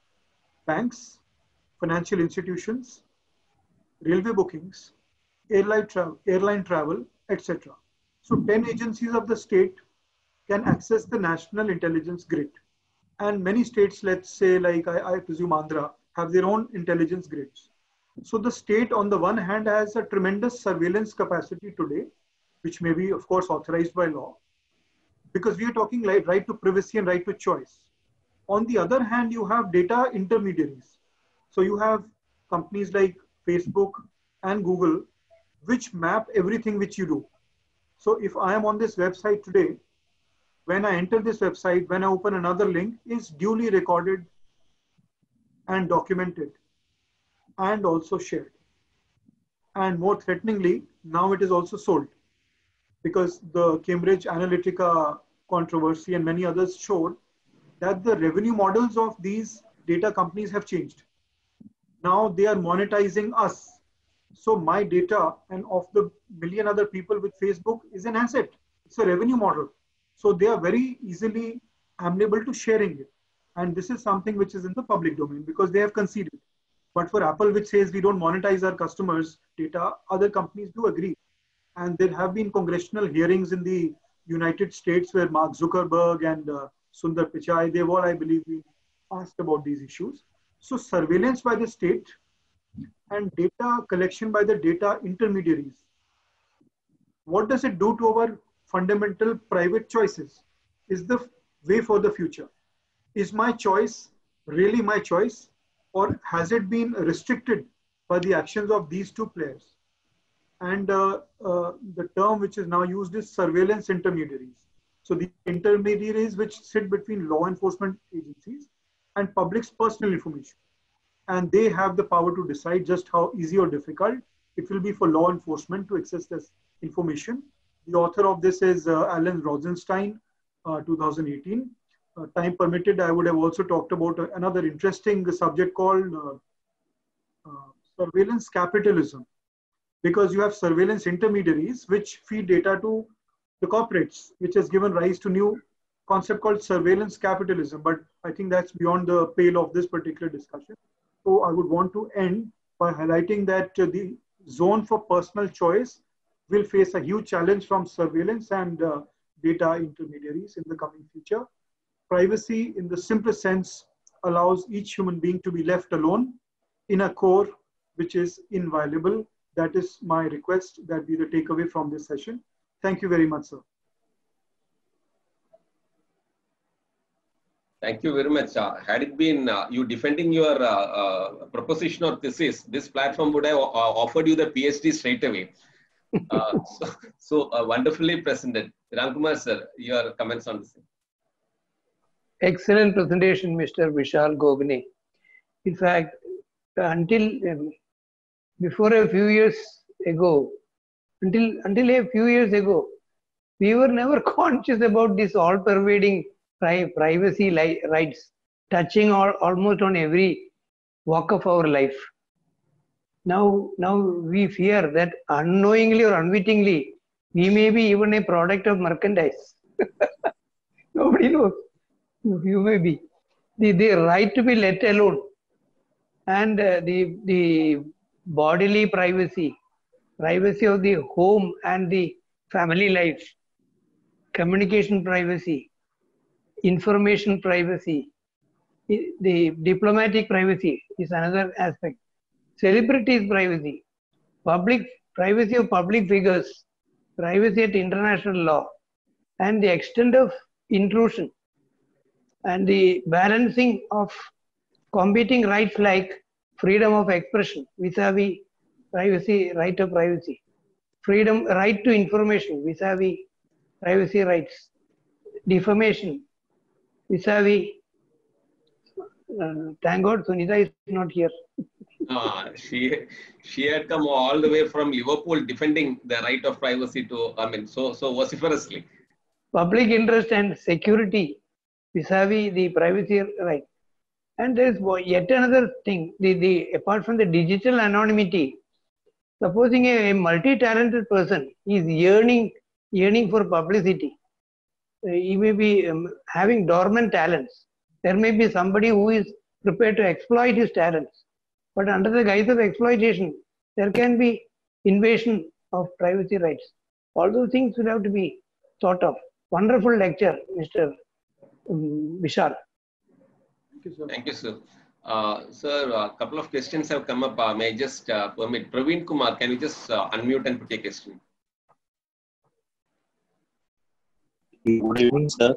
banks, financial institutions, railway bookings, airline travel, airline travel, etc. So 10 agencies of the state can access the national intelligence grid. And many states, let's say like I, I presume Andhra, have their own intelligence grids. So the state on the one hand has a tremendous surveillance capacity today, which may be of course authorized by law, because we are talking like right to privacy and right to choice. On the other hand, you have data intermediaries. So you have companies like Facebook and Google, which map everything which you do. So if I am on this website today, when I enter this website, when I open another link, is duly recorded and documented and also shared. And more threateningly, now it is also sold because the Cambridge Analytica controversy and many others showed that the revenue models of these data companies have changed. Now they are monetizing us so my data and of the million other people with Facebook is an asset. It's a revenue model. So they are very easily amenable to sharing it. And this is something which is in the public domain because they have conceded. But for Apple, which says we don't monetize our customers' data, other companies do agree. And there have been congressional hearings in the United States where Mark Zuckerberg and uh, Sundar Pichai, they've all, I believe, been asked about these issues. So surveillance by the state and data collection by the data intermediaries. What does it do to our fundamental private choices? Is the way for the future? Is my choice really my choice or has it been restricted by the actions of these two players? And uh, uh, the term which is now used is surveillance intermediaries. So the intermediaries which sit between law enforcement agencies and public's personal information and they have the power to decide just how easy or difficult it will be for law enforcement to access this information. The author of this is uh, Alan Rozenshtein, uh, 2018. Uh, time permitted, I would have also talked about another interesting subject called uh, uh, surveillance capitalism, because you have surveillance intermediaries which feed data to the corporates, which has given rise to new concept called surveillance capitalism. But I think that's beyond the pale of this particular discussion. So I would want to end by highlighting that uh, the zone for personal choice will face a huge challenge from surveillance and uh, data intermediaries in the coming future. Privacy, in the simplest sense, allows each human being to be left alone in a core which is inviolable. That is my request. That be the takeaway from this session. Thank you very much, sir. Thank you very much. Uh, had it been uh, you defending your uh, uh proposition or thesis, this platform would have uh, offered you the PhD straight away. Uh, so, so wonderfully presented. Ramkumar sir, your comments on this. Excellent presentation, Mr. Vishal Gogne. In fact, until um, before a few years ago, until until a few years ago, we were never conscious about this all-pervading pri- privacy li- rights touching all, almost on every walk of our life. Now, now we fear that unknowingly or unwittingly, we may be even a product of merchandise. Nobody knows. You may be. The, the right to be let alone and uh, the, the bodily privacy, privacy of the home and the family life, communication privacy, information privacy, the diplomatic privacy is another aspect. Celebrities privacy, public privacy of public figures, privacy at international law, and the extent of intrusion and the balancing of competing rights like freedom of expression vis-a-vis privacy, right of privacy, freedom, right to information vis-a-vis privacy rights, defamation, vis-a-vis. Uh, thank God Sunita is not here. Uh, she she had come all the way from Liverpool defending the right of privacy to I mean so so vociferously. Public interest and security vis-a-vis the privacy right. And there's yet another thing. The the apart from the digital anonymity, supposing a, a multi-talented person is yearning yearning for publicity, uh, he may be um, having dormant talents. There may be somebody who is prepared to exploit his talents. But under the guise of exploitation, there can be invasion of privacy rights. All those things will have to be thought of. Wonderful lecture, Mr. um, Vishal. Thank you, sir. Thank you, sir. Uh, sir, a couple of questions have come up. Uh, may I just uh, permit Praveen Kumar? Can you just uh, unmute and put your question? Good evening, sir.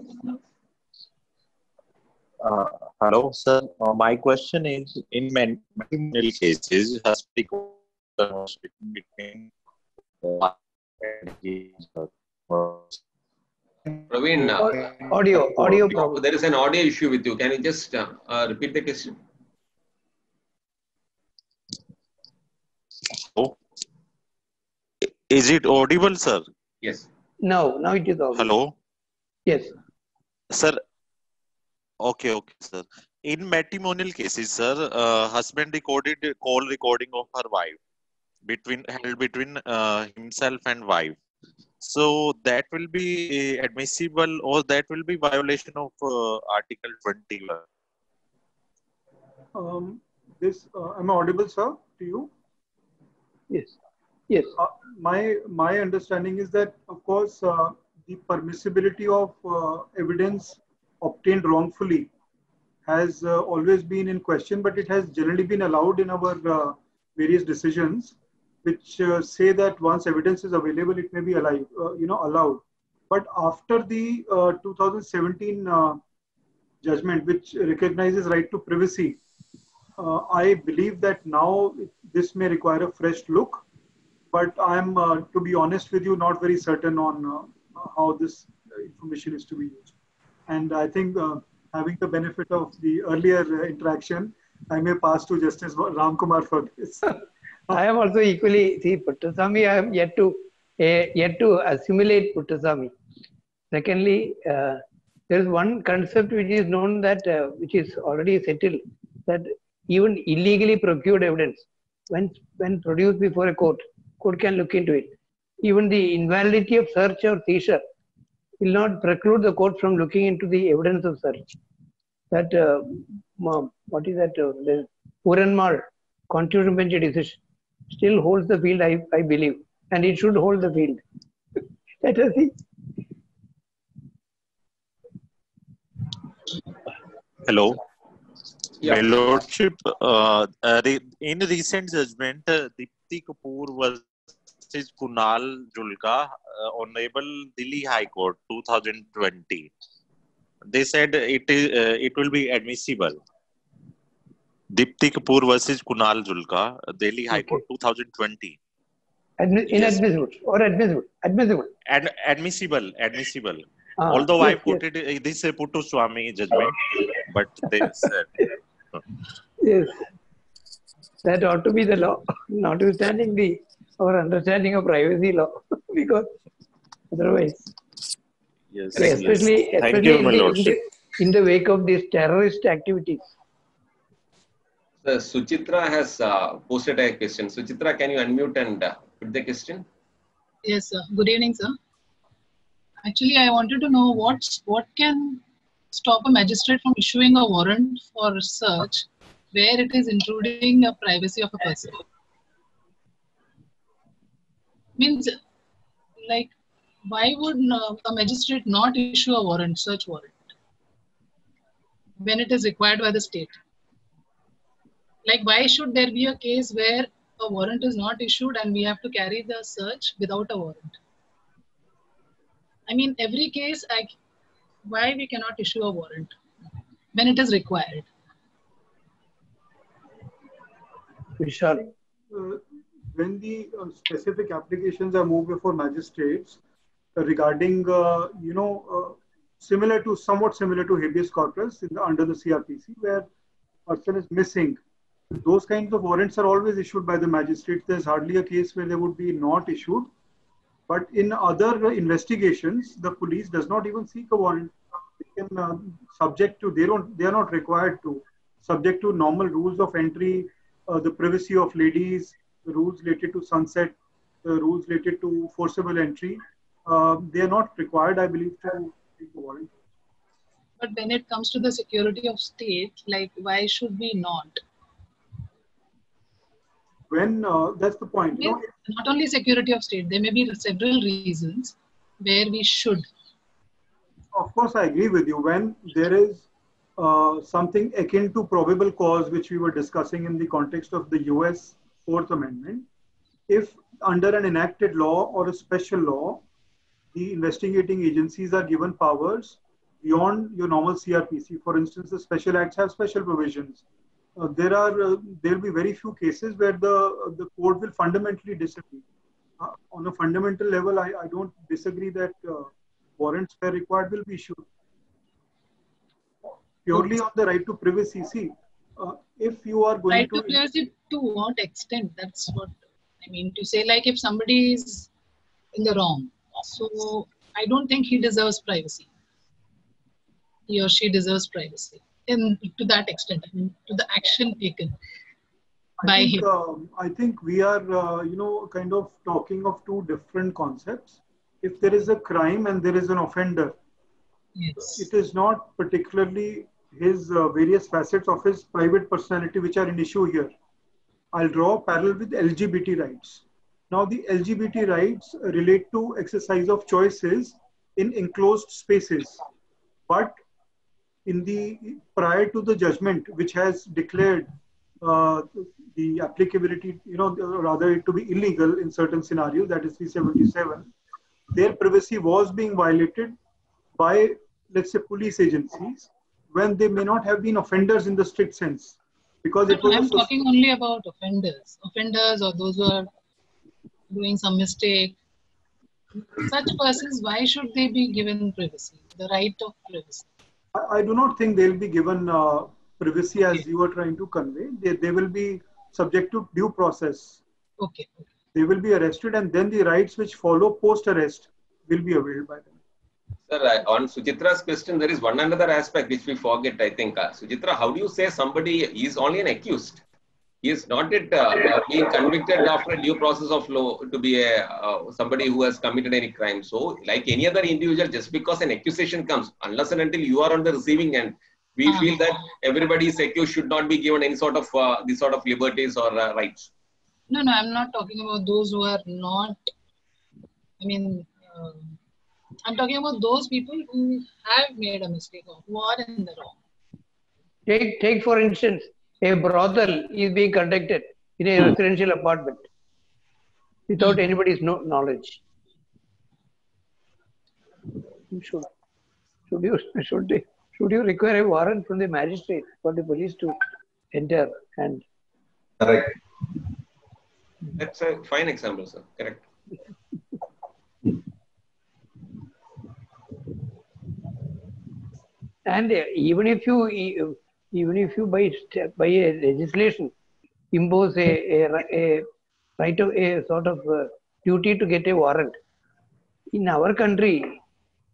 Uh, hello, sir. Uh, my question is: in man- many cases, has become between Praveen, uh, Audio, audio problem. there is an audio issue with you. Can you just uh, uh, repeat the question? Oh. Is it audible, sir? Yes. No, now it is audible. Hello, Yes. sir. Okay, okay, sir. In matrimonial cases, sir, uh, husband recorded a call recording of her wife between held between uh, himself and wife. So that will be admissible, or that will be violation of uh, Article 21. Um, this, uh, am I audible, sir, to you? Yes. Yes. Uh, my my understanding is that, of course, uh, the permissibility of uh, evidence obtained wrongfully has uh, always been in question, but it has generally been allowed in our uh, various decisions, which uh, say that once evidence is available, it may be alive, uh, you know, allowed. But after the uh, 2017 uh, judgment, which recognizes right to privacy, uh, I believe that now this may require a fresh look but I'm, uh, to be honest with you, not very certain on how this information is to be used. And I think having the benefit of the earlier interaction, I may pass to Justice Ram Kumar for this. I am also equally see Puttaswamy. I am yet to uh, yet to assimilate Puttaswamy. Secondly, uh, there is one concept which is known that uh, which is already settled that even illegally procured evidence, when when produced before a court, court can look into it. Even the invalidity of search or seizure will not preclude the court from looking into the evidence of search. That uh, what is that? Uh, the Puranmal constitutional bench decision still holds the field, I, I believe, and it should hold the field. Let us see. Hello. Yeah. My Lordship, uh, uh, in recent judgment, uh, Dipti Kapoor versus Kunal Julka, uh, Honorable Delhi High Court, 2020. They said it is uh, it will be admissible. Dipti Kapoor versus Kunal Julka, uh, Delhi High Court, okay. 2020. Admi- Yes. inadmissible or admissible. Admissible. And admissible, admissible. Ah, Although I yes, yes, quoted uh, this uh, Puttu Swami judgment, but they said. yes. That ought to be the law, notwithstanding the our understanding of privacy law, because otherwise, Yes, Yeah, yes. especially, Thank especially you, my lordship. in the wake of these terrorist activities. Sir, Suchitra has uh, posted a question. Suchitra, can you unmute and uh, put the question? Yes, sir. Good evening, sir. Actually, I wanted to know what what can stop a magistrate from issuing a warrant for search where it is intruding the privacy of a person. Means, like, why would uh, a magistrate not issue a warrant, search warrant, when it is required by the state? Like, why should there be a case where a warrant is not issued and we have to carry the search without a warrant? I mean, every case, I, why we cannot issue a warrant when it is required? Vishal. uh, when the uh, specific applications are moved before magistrates uh, regarding, uh, you know, uh, similar to somewhat similar to habeas corpus in the, under the CRPC, where person is missing those kinds of warrants are always issued by the magistrate. There's hardly a case where they would be not issued. But in other investigations, the police does not even seek a warrant. They can uh, subject to they don't they are not required to subject to normal rules of entry, uh, the privacy of ladies, the rules related to sunset, the rules related to forcible entry. Uh, they are not required, I believe, to take a warrant. But when it comes to the security of state, like why should we not? When uh, that's the point. You know, Not only security of state, there may be several reasons where we should. Of course, I agree with you. When there is uh, something akin to probable cause, which we were discussing in the context of the US Fourth Amendment, if under an enacted law or a special law, the investigating agencies are given powers beyond your normal CRPC. For instance, the special acts have special provisions. Uh, there are uh, there will be very few cases where the the court will fundamentally disagree. Uh, on a fundamental level, I, I don't disagree that uh, warrants where required will be issued. Purely on the right to privacy. See, uh, if you are going Right to to privacy to what extent? That's what I mean to say. Like if somebody is in the wrong, so I don't think he deserves privacy. He or she deserves privacy. In to that extent, I mean, to the action taken by I think, him. um, I think we are, uh, you know, kind of talking of two different concepts. If there is a crime and there is an offender, Yes. it is not particularly his uh, various facets of his private personality which are in issue here. I'll draw a parallel with LGBT rights. Now, the LGBT rights relate to exercise of choices in enclosed spaces, but in the prior to the judgment, which has declared uh, the applicability, you know, rather it to be illegal in certain scenarios, that is 377, their privacy was being violated by, let's say, police agencies when they may not have been offenders in the strict sense. Because it was I'm talking only about offenders, offenders or those who are doing some mistake. Such persons, why should they be given privacy? The right of privacy. I, I do not think they'll be given uh, privacy as you are trying to convey. They, they will be subject to due process. Okay. okay. They will be arrested, and then the rights which follow post arrest will be availed by them. Sir, on Suchitra's question, there is one another aspect which we forget, I think. Uh, Suchitra, how do you say somebody is only an accused? He is not yet uh, uh, being convicted after a due process of law to be a, uh, somebody who has committed any crime. So, like any other individual, just because an accusation comes, unless and until you are on the receiving end, we Ah. feel that everybody is accused should not be given any sort of uh, these sort of liberties or uh, rights. No, no, I'm not talking about those who are not. I mean, um I'm talking about those people who have made a mistake or who are in the wrong. Take, take for instance, a brothel is being conducted in a residential apartment without anybody's no, knowledge. Should, should you should they, should you require a warrant from the magistrate for the police to enter and Correct. That's a fine example, sir. Correct. and uh, even if you even if you by st- by a legislation impose a, a, a right of a sort of uh, duty to get a warrant in our country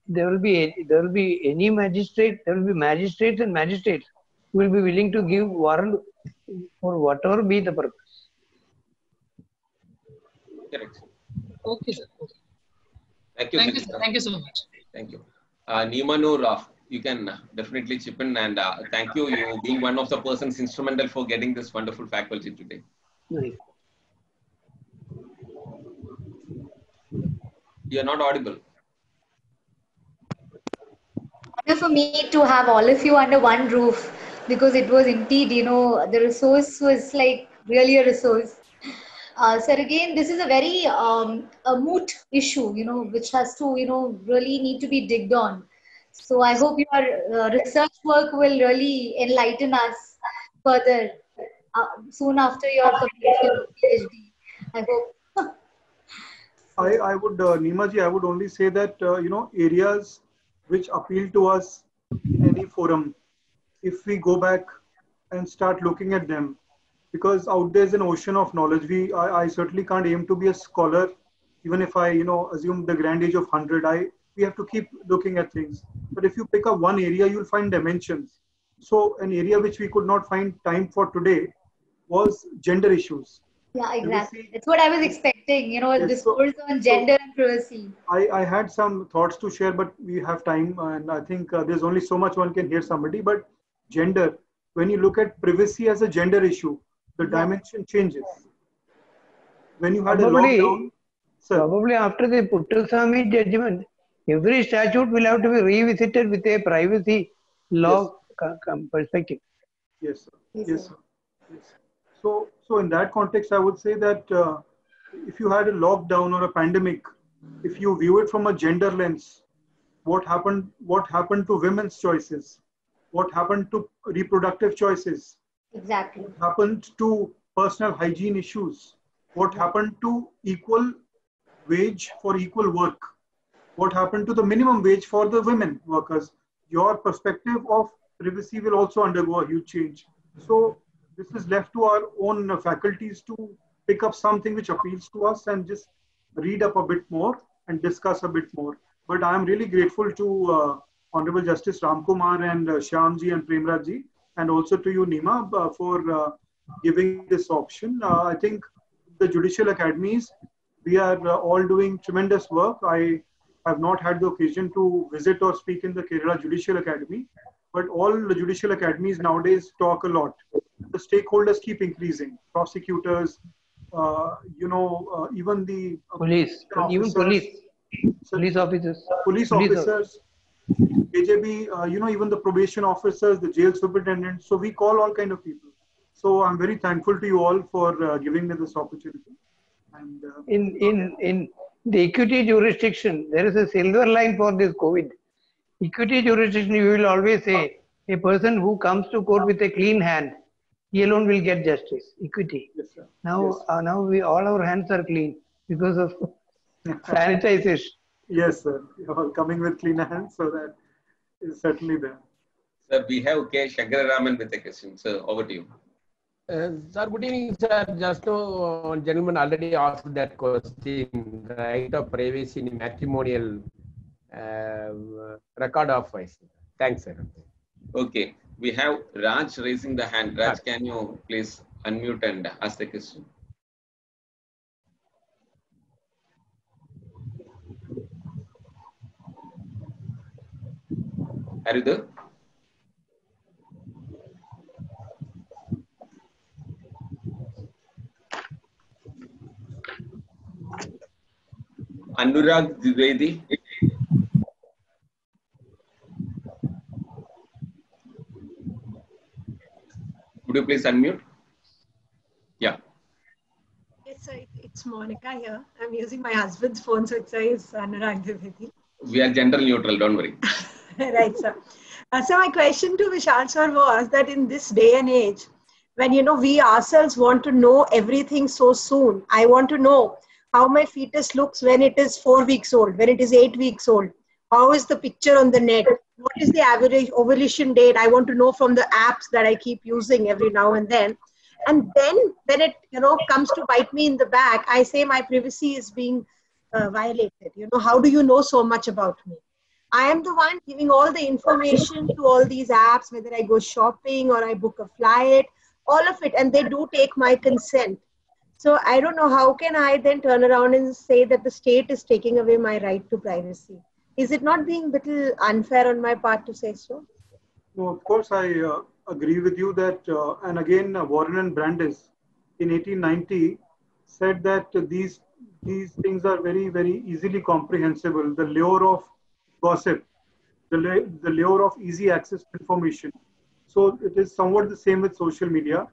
there will be a, there will be any magistrate there will be magistrates and magistrates who will be willing to give warrant for whatever be the purpose Correct. Okay, sir. Okay. Thank you, Thank you, sir. Thank you so much. Thank you. Uh, Neemanur, uh, you can uh, definitely chip in and uh, thank you, you being one of the persons instrumental for getting this wonderful faculty today. Nice. You are not audible. honor for me to have all of you under one roof because it was indeed, you know, the resource was like really a resource. Uh, sir, again, this is a very um, a moot issue, you know, which has to, you know, really need to be digged on. So I hope your uh, research work will really enlighten us further uh, soon after your completion PhD. I hope. I, I would, uh, Neemaji, I would only say that, uh, you know, areas which appeal to us in any forum, if we go back and start looking at them, because out there's an ocean of knowledge. We, I, I certainly can't aim to be a scholar, even if I, you know, assume the grand age of 100. I, we have to keep looking at things. But if you pick up one area, you'll find dimensions. So an area which we could not find time for today was gender issues. Yeah, exactly. That's what I was expecting. You know, Yes, this so- on gender and privacy. I, I had some thoughts to share, but we have time, and I think uh, there's only so much one can hear somebody. But gender, when you look at privacy as a gender issue, the dimension changes. When you had a Probably- lockdown, sir, Probably after the Puttaswamy judgment, every statute will have to be revisited with a privacy law co- co- perspective. yes, sir. Yes, yes, sir. sir. yes. So, so in that context, I would say that uh, if you had a lockdown or a pandemic, if you view it from a gender lens, what happened? What happened to women's choices? What happened to reproductive choices? Exactly. what happened to personal hygiene issues, what happened to equal wage for equal work, what happened to the minimum wage for the women workers. Your perspective of privacy will also undergo a huge change. So this is left to our own faculties to pick up something which appeals to us and just read up a bit more and discuss a bit more. But I am really grateful to uh, Honorable Justice Ramkumar and uh, Shyamji and Premrajji and also to you, Nima, uh, for uh, giving this option. Uh, I think the judicial academies, we are uh, all doing tremendous work. I have not had the occasion to visit or speak in the Kerala Judicial Academy, but all the judicial academies nowadays talk a lot. The stakeholders keep increasing. Prosecutors, uh, you know, uh, even the uh, Police, even officers, police, police officers. police Police officers, KJB, uh, you know, even the probation officers, the jail superintendents. So we call all kind of people. So I'm very thankful to you all for uh, giving me this opportunity. And uh, In, in, in the equity jurisdiction, there is a silver line for this COVID. Equity jurisdiction, you will always say, a person who comes to court with a clean hand, he alone will get justice, equity. yes, sir. Now, Yes. uh, now we all our hands are clean because of sanitization. Yes, sir. You're all coming with clean hands, so that is certainly there. Sir, we have K. Shankara with a question. So over to you. Uh, sir, good evening, sir. Just now, uh, gentleman already asked that question, right of privacy in matrimonial uh, record of wife. Thanks, sir. Okay, we have Raj raising the hand. Raj, can you please unmute and ask the question? Are you there? Anurag Dwivedi. Would you please unmute? Yeah. Yes, sir. It's Monica here. I'm using my husband's phone, so it says Anurag Dwivedi. We are gender neutral, don't worry. right, sir. Uh, so my question to Vishal sir was that in this day and age, when you know we ourselves want to know everything so soon, I want to know how my fetus looks when it is four weeks old, when it is eight weeks old. How is the picture on the net? What is the average ovulation date? I want to know from the apps that I keep using every now and then. And then when it you know comes to bite me in the back, I say my privacy is being uh, violated. You know, how do you know so much about me? I am the one giving all the information to all these apps, whether I go shopping or I book a flight, all of it, and they do take my consent. So I don't know how can I then turn around and say that the state is taking away my right to privacy? Is it not being a little unfair on my part to say so? No, of course, I uh, agree with you that, uh, and again, uh, Warren and Brandeis in 1890 said that these these things are very, very easily comprehensible. The lure of gossip, the, the lure of easy access to information. So it is somewhat the same with social media.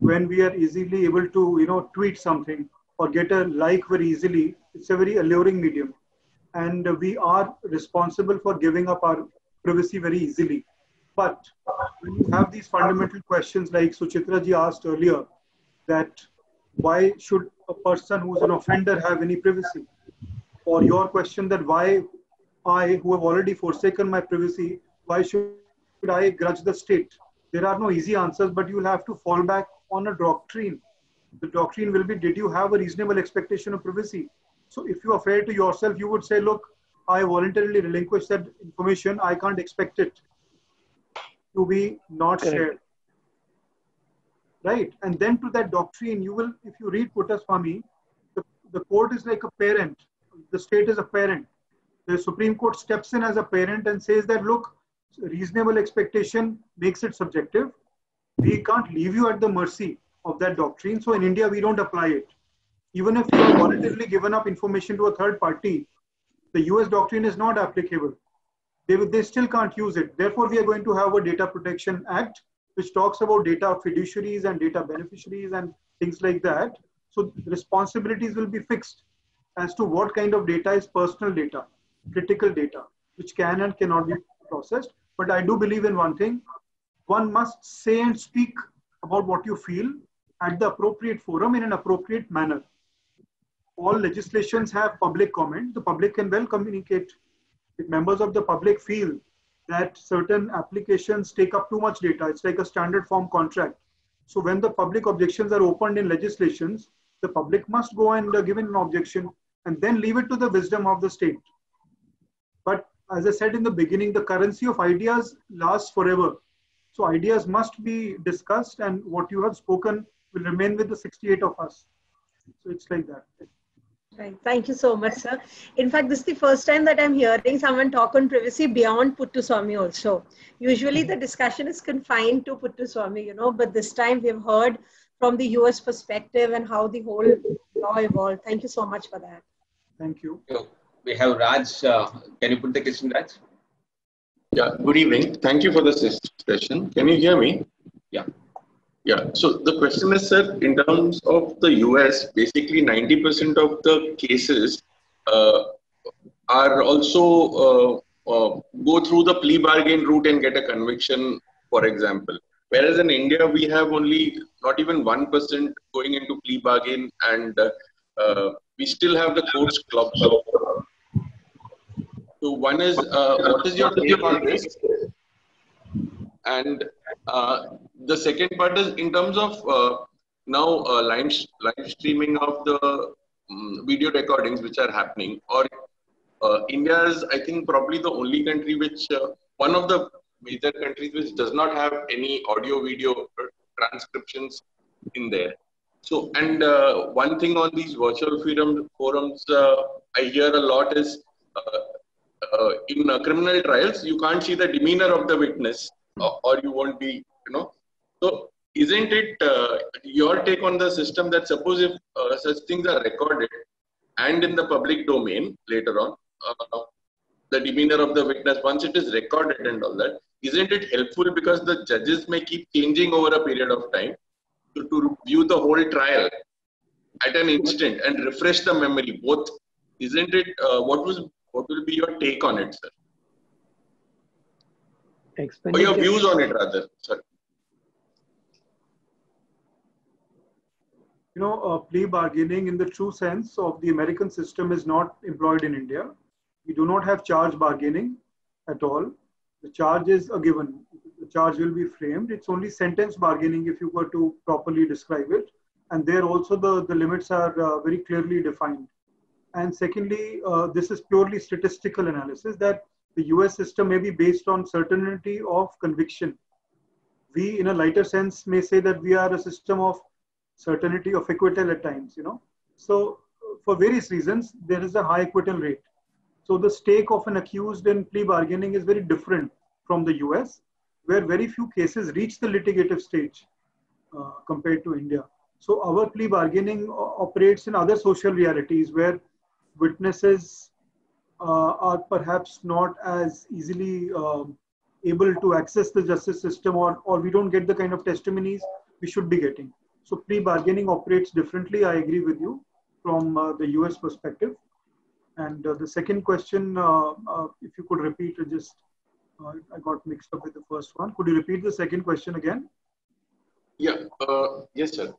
When we are easily able to, you know, tweet something or get a like very easily, it's a very alluring medium and we are responsible for giving up our privacy very easily. But when you have these fundamental questions like Suchitra ji asked earlier, that why should a person who's an offender have any privacy? Or your question that why I, who have already forsaken my privacy, why should I grudge the state? There are no easy answers, but you'll have to fall back on a doctrine. The doctrine will be, did you have a reasonable expectation of privacy? So if you are fair to yourself, you would say, look, I voluntarily relinquish that information. I can't expect it to be not Correct. shared. Right. And then to that doctrine, you will, if you read Puttaswamy, the, the court is like a parent. The state is a parent. The Supreme Court steps in as a parent and says that, look, reasonable expectation makes it subjective. We can't leave you at the mercy of that doctrine. So in India, we don't apply it. Even if you have voluntarily given up information to a third party, the US doctrine is not applicable. They, they still can't use it. Therefore, we are going to have a Data Protection Act, which talks about data fiduciaries and data beneficiaries and things like that. So responsibilities will be fixed as to what kind of data is personal data, critical data, which can and cannot be processed. But I do believe in one thing one must say and speak about what you feel at the appropriate forum in an appropriate manner. All legislations have public comment. The public can well communicate. If members of the public feel that certain applications take up too much data, it's like a standard form contract. So when the public objections are opened in legislations, the public must go and uh, give in an objection and then leave it to the wisdom of the state. But as I said in the beginning, the currency of ideas lasts forever. So ideas must be discussed, and what you have spoken will remain with the 68 of us. So it's like that. Right. Thank you so much, sir. In fact, this is the first time that I'm hearing someone talk on privacy beyond Puttaswamy also. Usually the discussion is confined to Puttaswamy, you know, but this time we've heard from the US perspective and how the whole law evolved. Thank you so much for that. Thank you. We have Raj. Uh, can you put the question, Raj? Yeah, good evening. Thank you for the ses- session. Can you hear me? Yeah. Yeah, so the question is, sir, in terms of the US, basically 90% of the cases uh, are also uh, uh, go through the plea bargain route and get a conviction, for example. Whereas in India, we have only not even 1% going into plea bargain, and uh, uh, we still have the courts clubs. So one is, uh, what is your take on this? And uh, the second part is in terms of uh, now uh, live, live streaming of the um, video recordings which are happening, or uh, India is, I think, probably the only country which, uh, one of the major countries which does not have any audio video transcriptions in there. So, and uh, one thing on these virtual freedom forums, uh, I hear a lot is uh, uh, in uh, criminal trials, you can't see the demeanor of the witness, or, or you won't be, you know. So, isn't it uh, your take on the system that suppose if uh, such things are recorded and in the public domain later on, uh, the demeanor of the witness, once it is recorded and all that, isn't it helpful because the judges may keep changing over a period of time to, to view the whole trial at an instant and refresh the memory? Both, isn't it? Uh, what was what will be your take on it, sir? Or your views on it, rather. Sorry. You know, uh, plea bargaining in the true sense of the American system is not employed in India. We do not have charge bargaining at all. The charge is a given. The charge will be framed. It's only sentence bargaining if you were to properly describe it. And there also the, the limits are uh, very clearly defined. And secondly, uh, this is purely statistical analysis that the US system may be based on certainty of conviction. We, in a lighter sense, may say that we are a system of certainty of acquittal at times, you know. So, for various reasons, there is a high acquittal rate. So, the stake of an accused in plea bargaining is very different from the US, where very few cases reach the litigative stage uh, compared to India. So, our plea bargaining operates in other social realities where witnesses uh, are perhaps not as easily um, able to access the justice system or, or we don't get the kind of testimonies we should be getting. So plea bargaining operates differently. I agree with you from uh, the US perspective. And uh, the second question, uh, uh, if you could repeat, it just uh, I got mixed up with the first one. Could you repeat the second question again? Yeah. Yes, sir.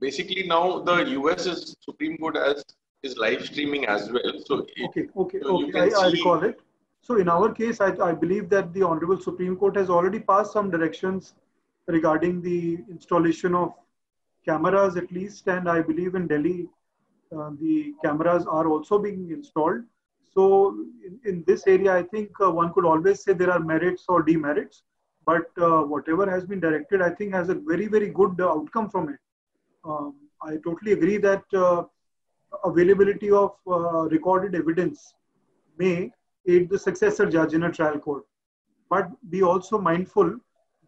Basically, now the US is Supreme Court as is live streaming as well. So it, Okay, okay, So okay. I, I recall it. So in our case, I, I believe that the Honorable Supreme Court has already passed some directions regarding the installation of cameras at least, and I believe in Delhi, uh, the cameras are also being installed. So in, in this area, I think uh, one could always say there are merits or demerits, but uh, whatever has been directed, I think has a very, very good outcome from it. Um, I totally agree that uh, availability of uh, recorded evidence may aid the successor judge in a trial court. But be also mindful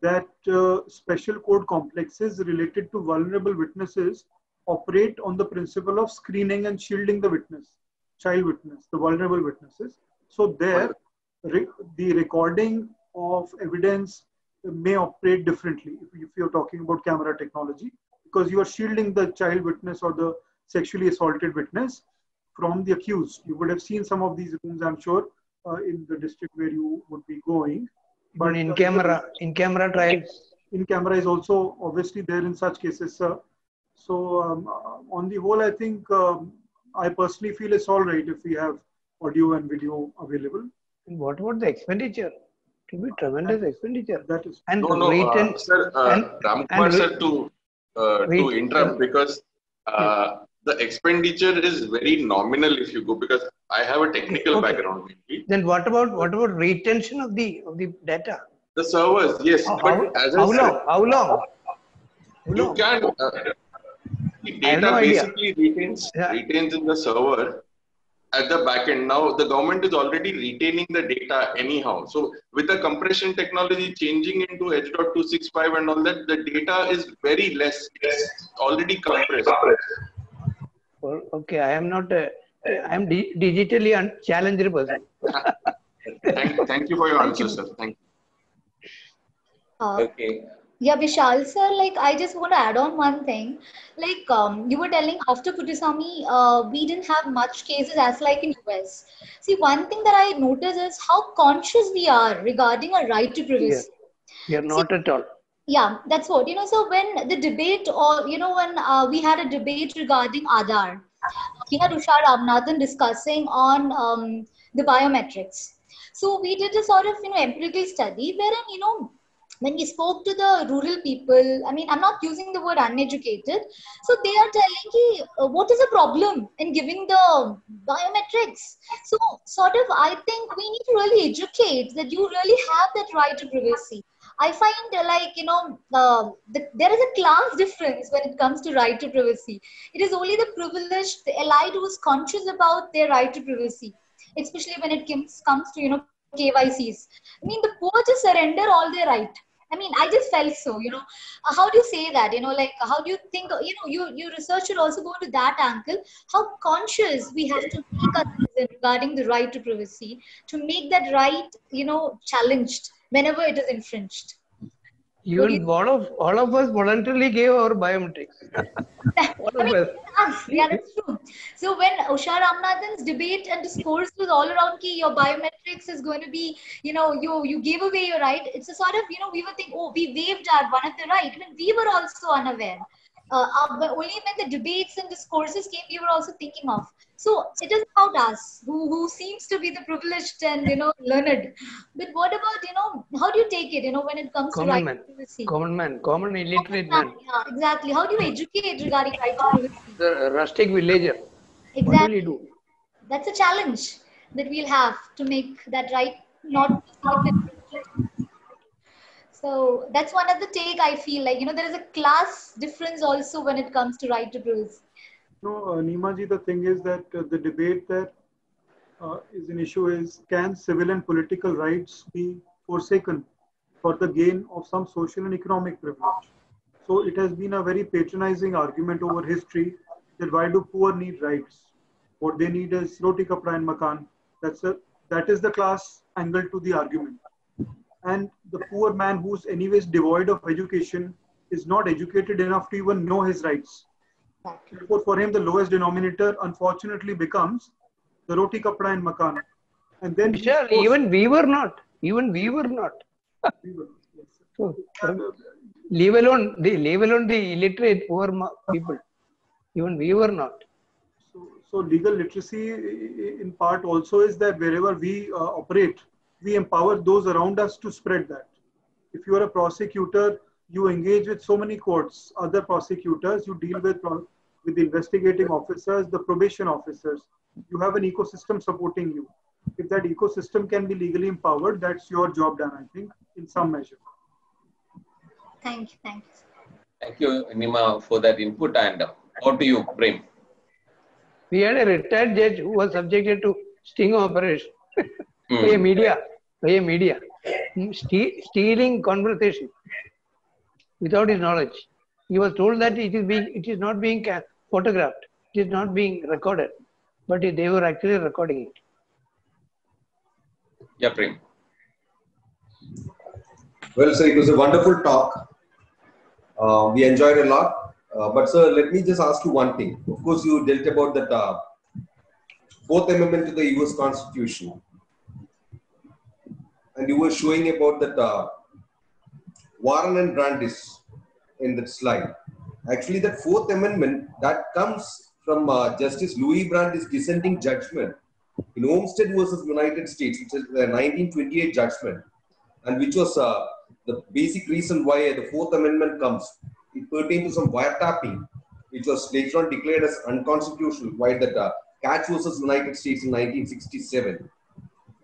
that uh, special court complexes related to vulnerable witnesses operate on the principle of screening and shielding the witness, child witness, the vulnerable witnesses. So there, re the recording of evidence may operate differently if, if you're talking about camera technology because you are shielding the child witness or the sexually assaulted witness from the accused. You would have seen some of these rooms, I'm sure, uh, in the district where you would be going. But in uh, camera, in camera trials, in camera is also obviously there in such cases, sir. So um, uh, on the whole, I think um, I personally feel it's all right if we have audio and video available. And what about the expenditure? It will be tremendous expenditure. That is and no, no, uh, sir, uh, and, Ramkumar and sir, to uh, to interrupt because uh, the expenditure is very nominal if you go because I have a technical okay. background. Then what about what about retention of the of the data? The servers, yes. How, but as how, I long? Said, how long? How you long? can. Uh, the data no basically retains yeah. retains in the server at the back end. Now the government is already retaining the data anyhow. So with the compression technology changing into H.265 and all that, the data is very less. It's already compressed. Well, okay, I am not. A, I am di digitally challenged person. thank, thank you for your answer, sir. Thank you. Uh, okay. Yeah, Vishal sir, like I just want to add on one thing. Like um, you were telling after Puttaswamy, uh, we didn't have much cases as like in US. See, one thing that I notice is how conscious we are regarding our right to privacy. Yeah, We are not See, at all. Yeah, that's what you know. So when the debate, or you know, when uh, we had a debate regarding Aadhaar, we had Usha Ramanathan discussing on um, the biometrics. So we did a sort of you know empirical study wherein you know when we spoke to the rural people, I mean, I'm not using the word uneducated. So they are telling me, uh, what is the problem in giving the biometrics? So, sort of, I think we need to really educate that you really have that right to privacy. I find uh, like, you know, uh, the, there is a class difference when it comes to right to privacy. It is only the privileged, the elite who is conscious about their right to privacy, especially when it comes, comes to, you know, KYCs. I mean, the poor just surrender all their right I mean, I just felt so, you know. Uh, how do you say that? You know, like how do you think, you know, you, you research should also go to that angle. How conscious we have to make us regarding the right to privacy to make that right, you know, challenged whenever it is infringed. Even all of all of us voluntarily gave our biometrics. all I mean, us. Yeah, that's true. So when Usha Ramanathan's debate and discourse was all around ki your biometrics is going to be, you know, you you gave away your right. It's a sort of, you know, we were thinking, oh, we waived our one of the right. I mean, we were also unaware uh, uh, only when the debates and discourses came, we were also thinking of. So it is about us, who, who seems to be the privileged and you know learned. But what about you know how do you take it? You know when it comes common to right man, privacy. Common man, common illiterate common man. Yeah, exactly. How do you educate regarding right privacy? The rustic villager. Exactly. What will he do? That's a challenge that we'll have to make that right not so that's one of the take I feel like, you know, there is a class difference also when it comes to right to privacy. No, uh, Nimaji, the thing is that uh, the debate that uh, is an issue is can civil and political rights be forsaken for the gain of some social and economic privilege? So it has been a very patronizing argument over history that why do poor need rights? What they need is roti kapra and makan. That's a, that is the class angle to the argument and the poor man who's anyways devoid of education is not educated enough to even know his rights. Therefore, for him, the lowest denominator unfortunately becomes the roti kapra and makan. And then sure, even we were not. Even we were not. we were, yes, so, leave alone the leave alone the illiterate poor people. Even we were not. So, so legal literacy in part also is that wherever we uh, operate, we empower those around us to spread that. If you are a prosecutor, you engage with so many courts, other prosecutors, you deal with with the investigating officers, the probation officers. You have an ecosystem supporting you. If that ecosystem can be legally empowered, that's your job done, I think, in some measure. Thank you. Thank you. Thank you, Nima, for that input. And on to you, Prem. We had a retired judge who was subjected to sting operation by Hmm. media, by a media, Hmm, ste- stealing conversation without his knowledge. He was told that it is being, it is not being photographed, it is not being recorded, but they were actually recording it. Yeah, Prem. Well, sir, it was a wonderful talk. Uh, we enjoyed a lot. Uh, but, sir, let me just ask you one thing. Of course, you dealt about that uh, Fourth Amendment to the US Constitution. And you were showing about that uh, Warren and Brandeis in that slide. Actually, that Fourth Amendment that comes from uh, Justice Louis Brandeis' dissenting judgment in Olmstead versus United States, which is the 1928 judgment, and which was uh, the basic reason why the Fourth Amendment comes. It pertained to some wiretapping, which was later on declared as unconstitutional, while that uh, Katz versus United States in 1967.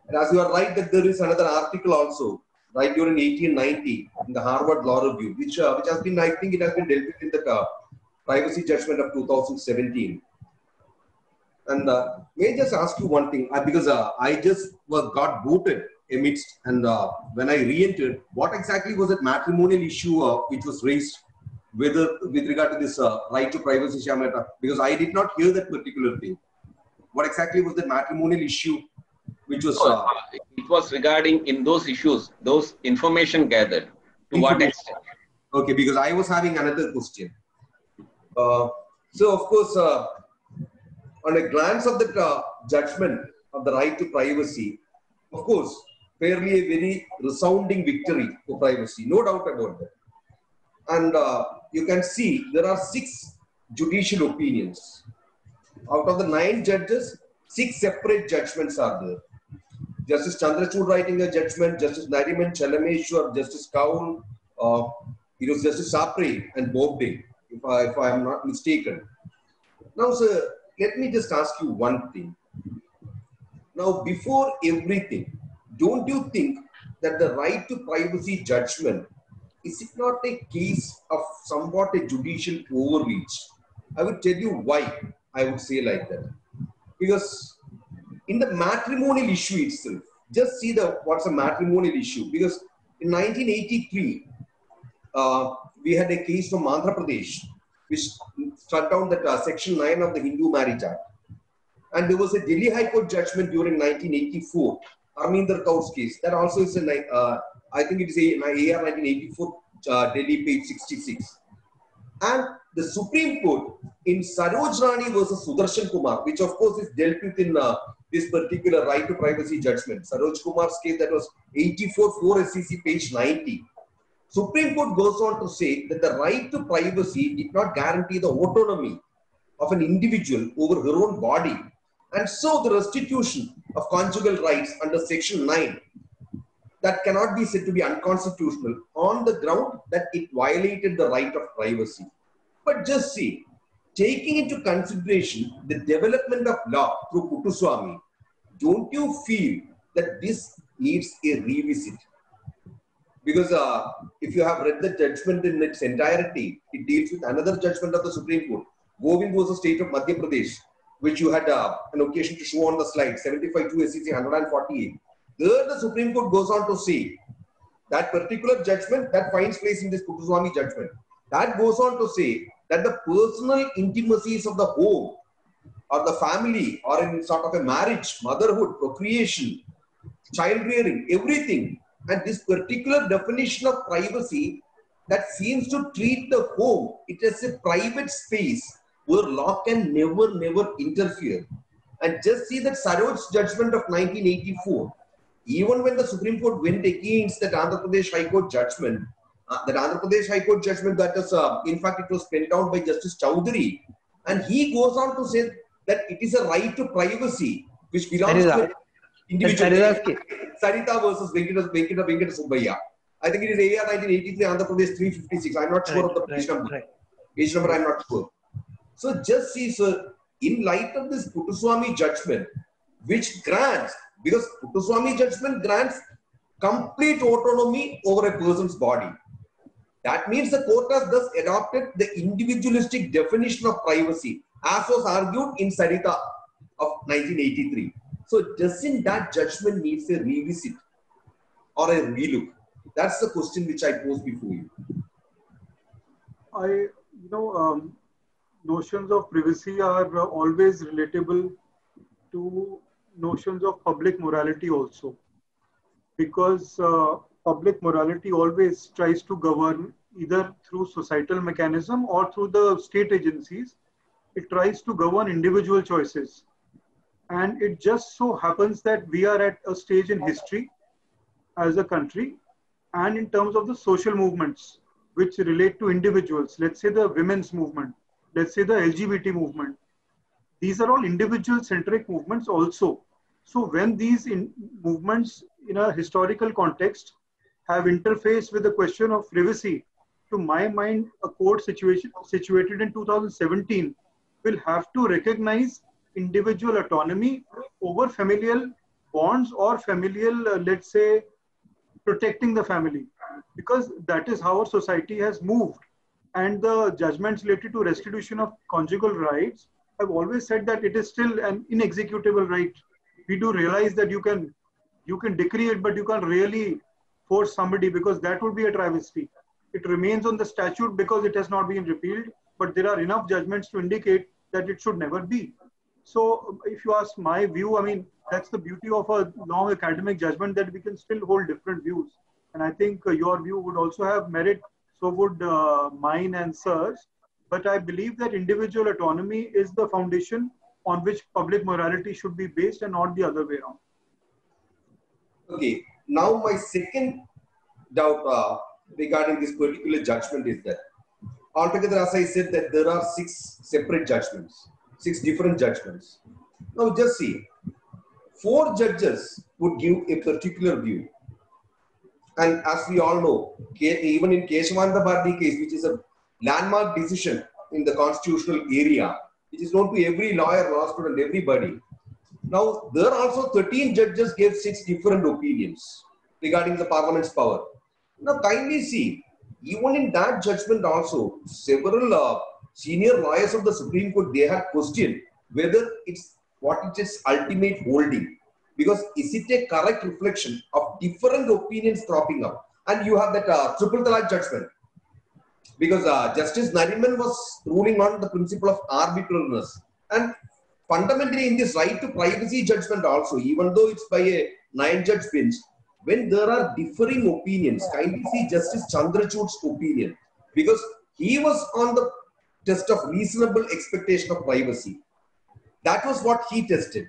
And as you are right, that there is another article also, right during 1890 in the Harvard Law Review, which uh, which has been, I think, it has been dealt with in the uh, privacy judgment of 2017. And uh, may I just ask you one thing, uh, because uh, I just was got booted amidst, and uh, when I re-entered, what exactly was that matrimonial issue which was raised, with regard to this uh, right to privacy, Shamata? Because I did not hear that particular thing. What exactly was the matrimonial issue which was? So, Uh, it was regarding in those issues, those information gathered. To what extent? Okay, because I was having another question. Uh, so, of course, uh, on a glance of the uh, judgment of the right to privacy, of course, fairly a very resounding victory for privacy, no doubt about that. And uh, you can see there are six judicial opinions. Out of the nine judges, six separate judgments are there. Justice Chandrachud writing a judgment, Justice Nariman Chelameswar, Justice Kaul, uh, it was Justice Sapre and Bobde, if I, if I am not mistaken. Now, sir, let me just ask you one thing. Now, before everything, don't you think that the right to privacy judgment is it not a case of somewhat a judicial overreach? I would tell you why I would say like that. Because in the matrimonial issue itself, just see the what's a matrimonial issue. Because in 1983, uh, we had a case from Andhra Pradesh, which struck down the uh, Section 9 of the Hindu Marriage Act. And there was a Delhi High Court judgment during 1984, Arminder Kaur's case. That also is a, uh, I think it is a, an AR 1984, uh, Delhi page 66. And the Supreme Court in Saroj Rani versus Sudarshan Kumar, which of course is dealt with in uh, this particular right to privacy judgment. Saroj Kumar's case that was 84 4 SCC page 90. Supreme Court goes on to say that the right to privacy did not guarantee the autonomy of an individual over her own body. And so the restitution of conjugal rights under section 9 that cannot be said to be unconstitutional on the ground that it violated the right of privacy. But just see, taking into consideration the development of law through Puttaswamy, don't you feel that this needs a revisit? Because uh, if you have read the judgment in its entirety, it deals with another judgment of the Supreme Court. Govind was the state of Madhya Pradesh, which you had uh, an occasion to show on the slide, 75 2 SCC 148. There, the Supreme Court goes on to say that particular judgment that finds place in this Puttaswamy judgment, that goes on to say that the personal intimacies of the home or the family or in sort of a marriage, motherhood, procreation, child rearing, everything, and this particular definition of privacy that seems to treat the home it as a private space where law can never, never interfere. And just see that Saroj's judgment of 1984 even when the Supreme Court went against that Andhra Pradesh High Court judgment, uh, that Andhra Pradesh High Court judgment that is, uh, in fact, it was penned down by Justice Chowdhury, and he goes on to say that it is a right to privacy which belongs Sarita. to individual. Sarita's case. Sarita versus Venkata, Venkata, Venkata Subbaiah. I think it is AR 1983, Andhra Pradesh 356. I'm not sure Right, of the right, page number. right. Page number, I'm not sure. So just see, sir, in light of this Puttaswamy judgment, which grants, because Puttaswamy judgment grants complete autonomy over a person's body. That means the court has thus adopted the individualistic definition of privacy, as was argued in Sareetha of 1983. So doesn't that judgment needs a revisit or a relook? That's the question which I pose before you. I, you know, um, notions of privacy are always relatable to notions of public morality also. Because uh, public morality always tries to govern either through societal mechanism or through the state agencies. It tries to govern individual choices. And it just so happens that we are at a stage in history as a country and in terms of the social movements which relate to individuals, let's say the women's movement, let's say the LGBT movement. These are all individual centric movements also. So when these in movements in a historical context have interfaced with the question of privacy, to my mind, a court situation situated in 2017 will have to recognize individual autonomy over familial bonds or familial, uh, let's say, protecting the family. Because that is how our society has moved. And the judgments related to restitution of conjugal rights have always said that it is still an inexecutable right. We do realize that you can you can decree it but you can't really force somebody because that would be a travesty it remains on the statute because it has not been repealed but there are enough judgments to indicate that it should never be so if you ask my view i mean that's the beauty of a long academic judgment that we can still hold different views. And I think uh, your view would also have merit, so would uh, mine and sirs. But I believe that individual autonomy is the foundation on which public morality should be based and not the other way around. Okay, now my second doubt uh, regarding this particular judgment is that altogether, as I said, that there are six separate judgments, six different judgments. Now, just see, four judges would give a particular view. And as we all know, even in Kesavananda Bharati case, which is a landmark decision in the constitutional area, which is known to every lawyer, law student, everybody. Now, there are also 13 judges gave six different opinions regarding the parliament's power. Now, kindly see, even in that judgment also, several uh, senior lawyers of the Supreme Court, they had questioned whether it's what it is ultimate holding. Because is it a correct reflection of different opinions cropping up? And you have that uh, triple talaq judgment. Because uh, Justice Nariman was ruling on the principle of arbitrariness. And fundamentally in this right to privacy judgment also, even though it's by a nine-judge bench, when there are differing opinions, kindly see Justice Chandrachud's opinion. Because he was on the test of reasonable expectation of privacy. That was what he tested.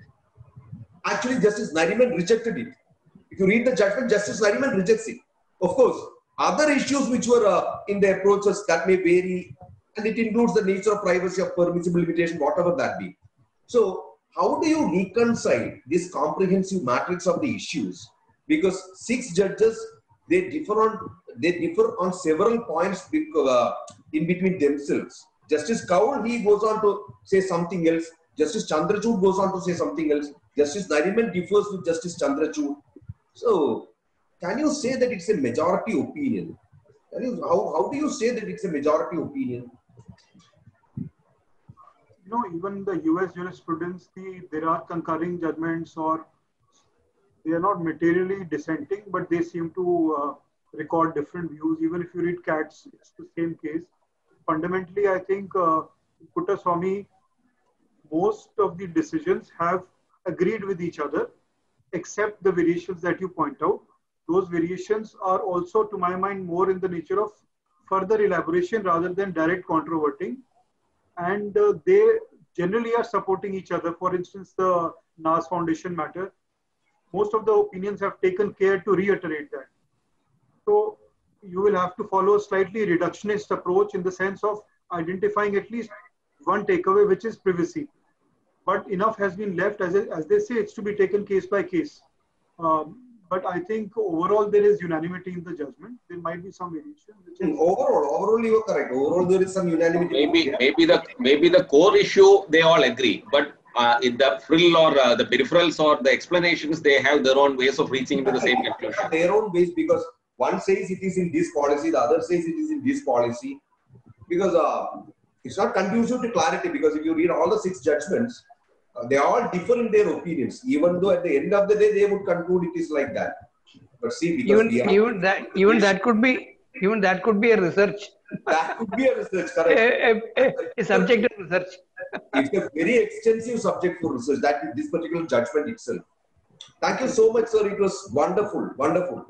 Actually, Justice Nariman rejected it. If you read the judgment, Justice Nariman rejects it. Of course, other issues which were uh, in the approaches that may vary, and it includes the nature of privacy of permissible limitation, whatever that be. So, how do you reconcile this comprehensive matrix of the issues? Because six judges they differ on they differ on several points uh, in between themselves. Justice Kaul he goes on to say something else. Justice Chandrachud goes on to say something else. Justice Nariman differs with Justice Chandrachud. So, can you say that it's a majority opinion? Can you, how, how do you say that it's a majority opinion? You know, even the US jurisprudence, the, there are concurring judgments or they are not materially dissenting, but they seem to uh, record different views. Even if you read Katz, it's the same case. Fundamentally, I think uh, Puttaswamy, most of the decisions have agreed with each other, except the variations that you point out. Those variations are also, to my mind, more in the nature of further elaboration rather than direct controverting. And uh, they generally are supporting each other. For instance, the Naz Foundation matter, most of the opinions have taken care to reiterate that. So you will have to follow a slightly reductionist approach in the sense of identifying at least one takeaway, which is privacy. But enough has been left, as, as they say, it's to be taken case by case. Um, but I think overall there is unanimity in the judgment. There might be some variation. Which is, Overall, overall, you are correct. Overall, there is some unanimity. maybe maybe the maybe the core issue they all agree but uh, in the frill or uh, the peripherals or the explanations they have their own ways of reaching to the same conclusion their own ways because one says it is in this policy, the other says it is in this policy. Because uh, it's not conducive to clarity. Because if you read all the six judgments, uh, they all differ in their opinions. Even though at the end of the day they would conclude it is like that. But see, because even even that even that could be even that could be a research that could be a research, a, correct? a, a, a subject of research it's a very extensive subject for research. That this particular judgment itself. Thank you so much, sir. It was wonderful, wonderful.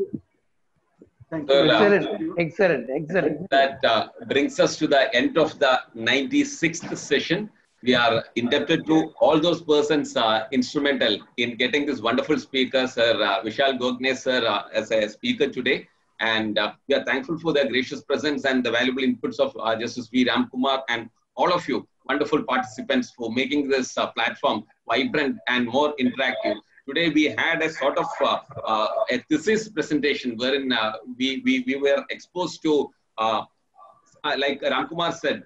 thank you. uh, excellent excellent excellent that uh, brings us to the end of the 96th session we are indebted to all those persons uh, instrumental in getting this wonderful speaker sir uh, vishal gogne sir uh, as a speaker today and uh, we are thankful for their gracious presence and the valuable inputs of uh, justice v. Ramkumar and all of you wonderful participants for making this uh, platform vibrant and more interactive. Today we had a sort of uh, uh, a thesis presentation wherein uh, we, we, we were exposed to, like Ramkumar said,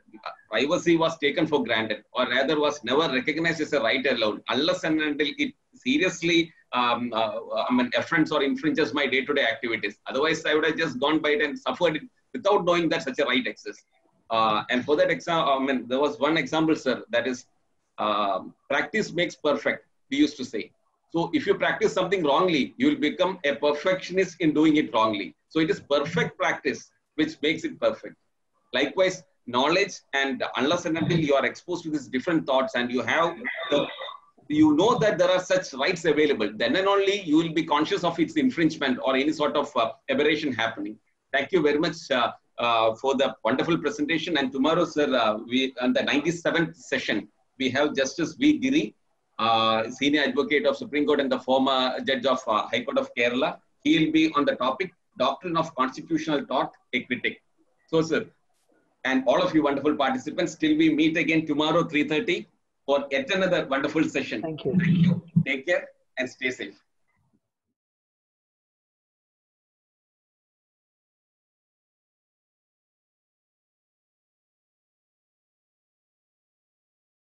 privacy was taken for granted or rather was never recognized as a right allowed unless and until it seriously um, uh, I mean, affronts or infringes my day-to-day activities. Otherwise, I would have just gone by it and suffered it without knowing that such a right exists. Uh, and for that example, I mean, there was one example, sir, that is um, practice makes perfect, we used to say. So if you practice something wrongly, you will become a perfectionist in doing it wrongly. So it is perfect practice which makes it perfect. Likewise, knowledge and unless and until you are exposed to these different thoughts and you have, the, you know that there are such rights available, then and only you will be conscious of its infringement or any sort of uh, aberration happening. Thank you very much uh, uh, for the wonderful presentation. And tomorrow, sir, uh, we on the 97th session, we have Justice V. Giri, uh, senior advocate of Supreme Court and the former judge of uh, High Court of Kerala. He will be on the topic Doctrine of Constitutional Tort Equity. So, sir, and all of you wonderful participants, till we meet again tomorrow 3.30 for yet another wonderful session. Thank you. Thank you. Take care and stay safe.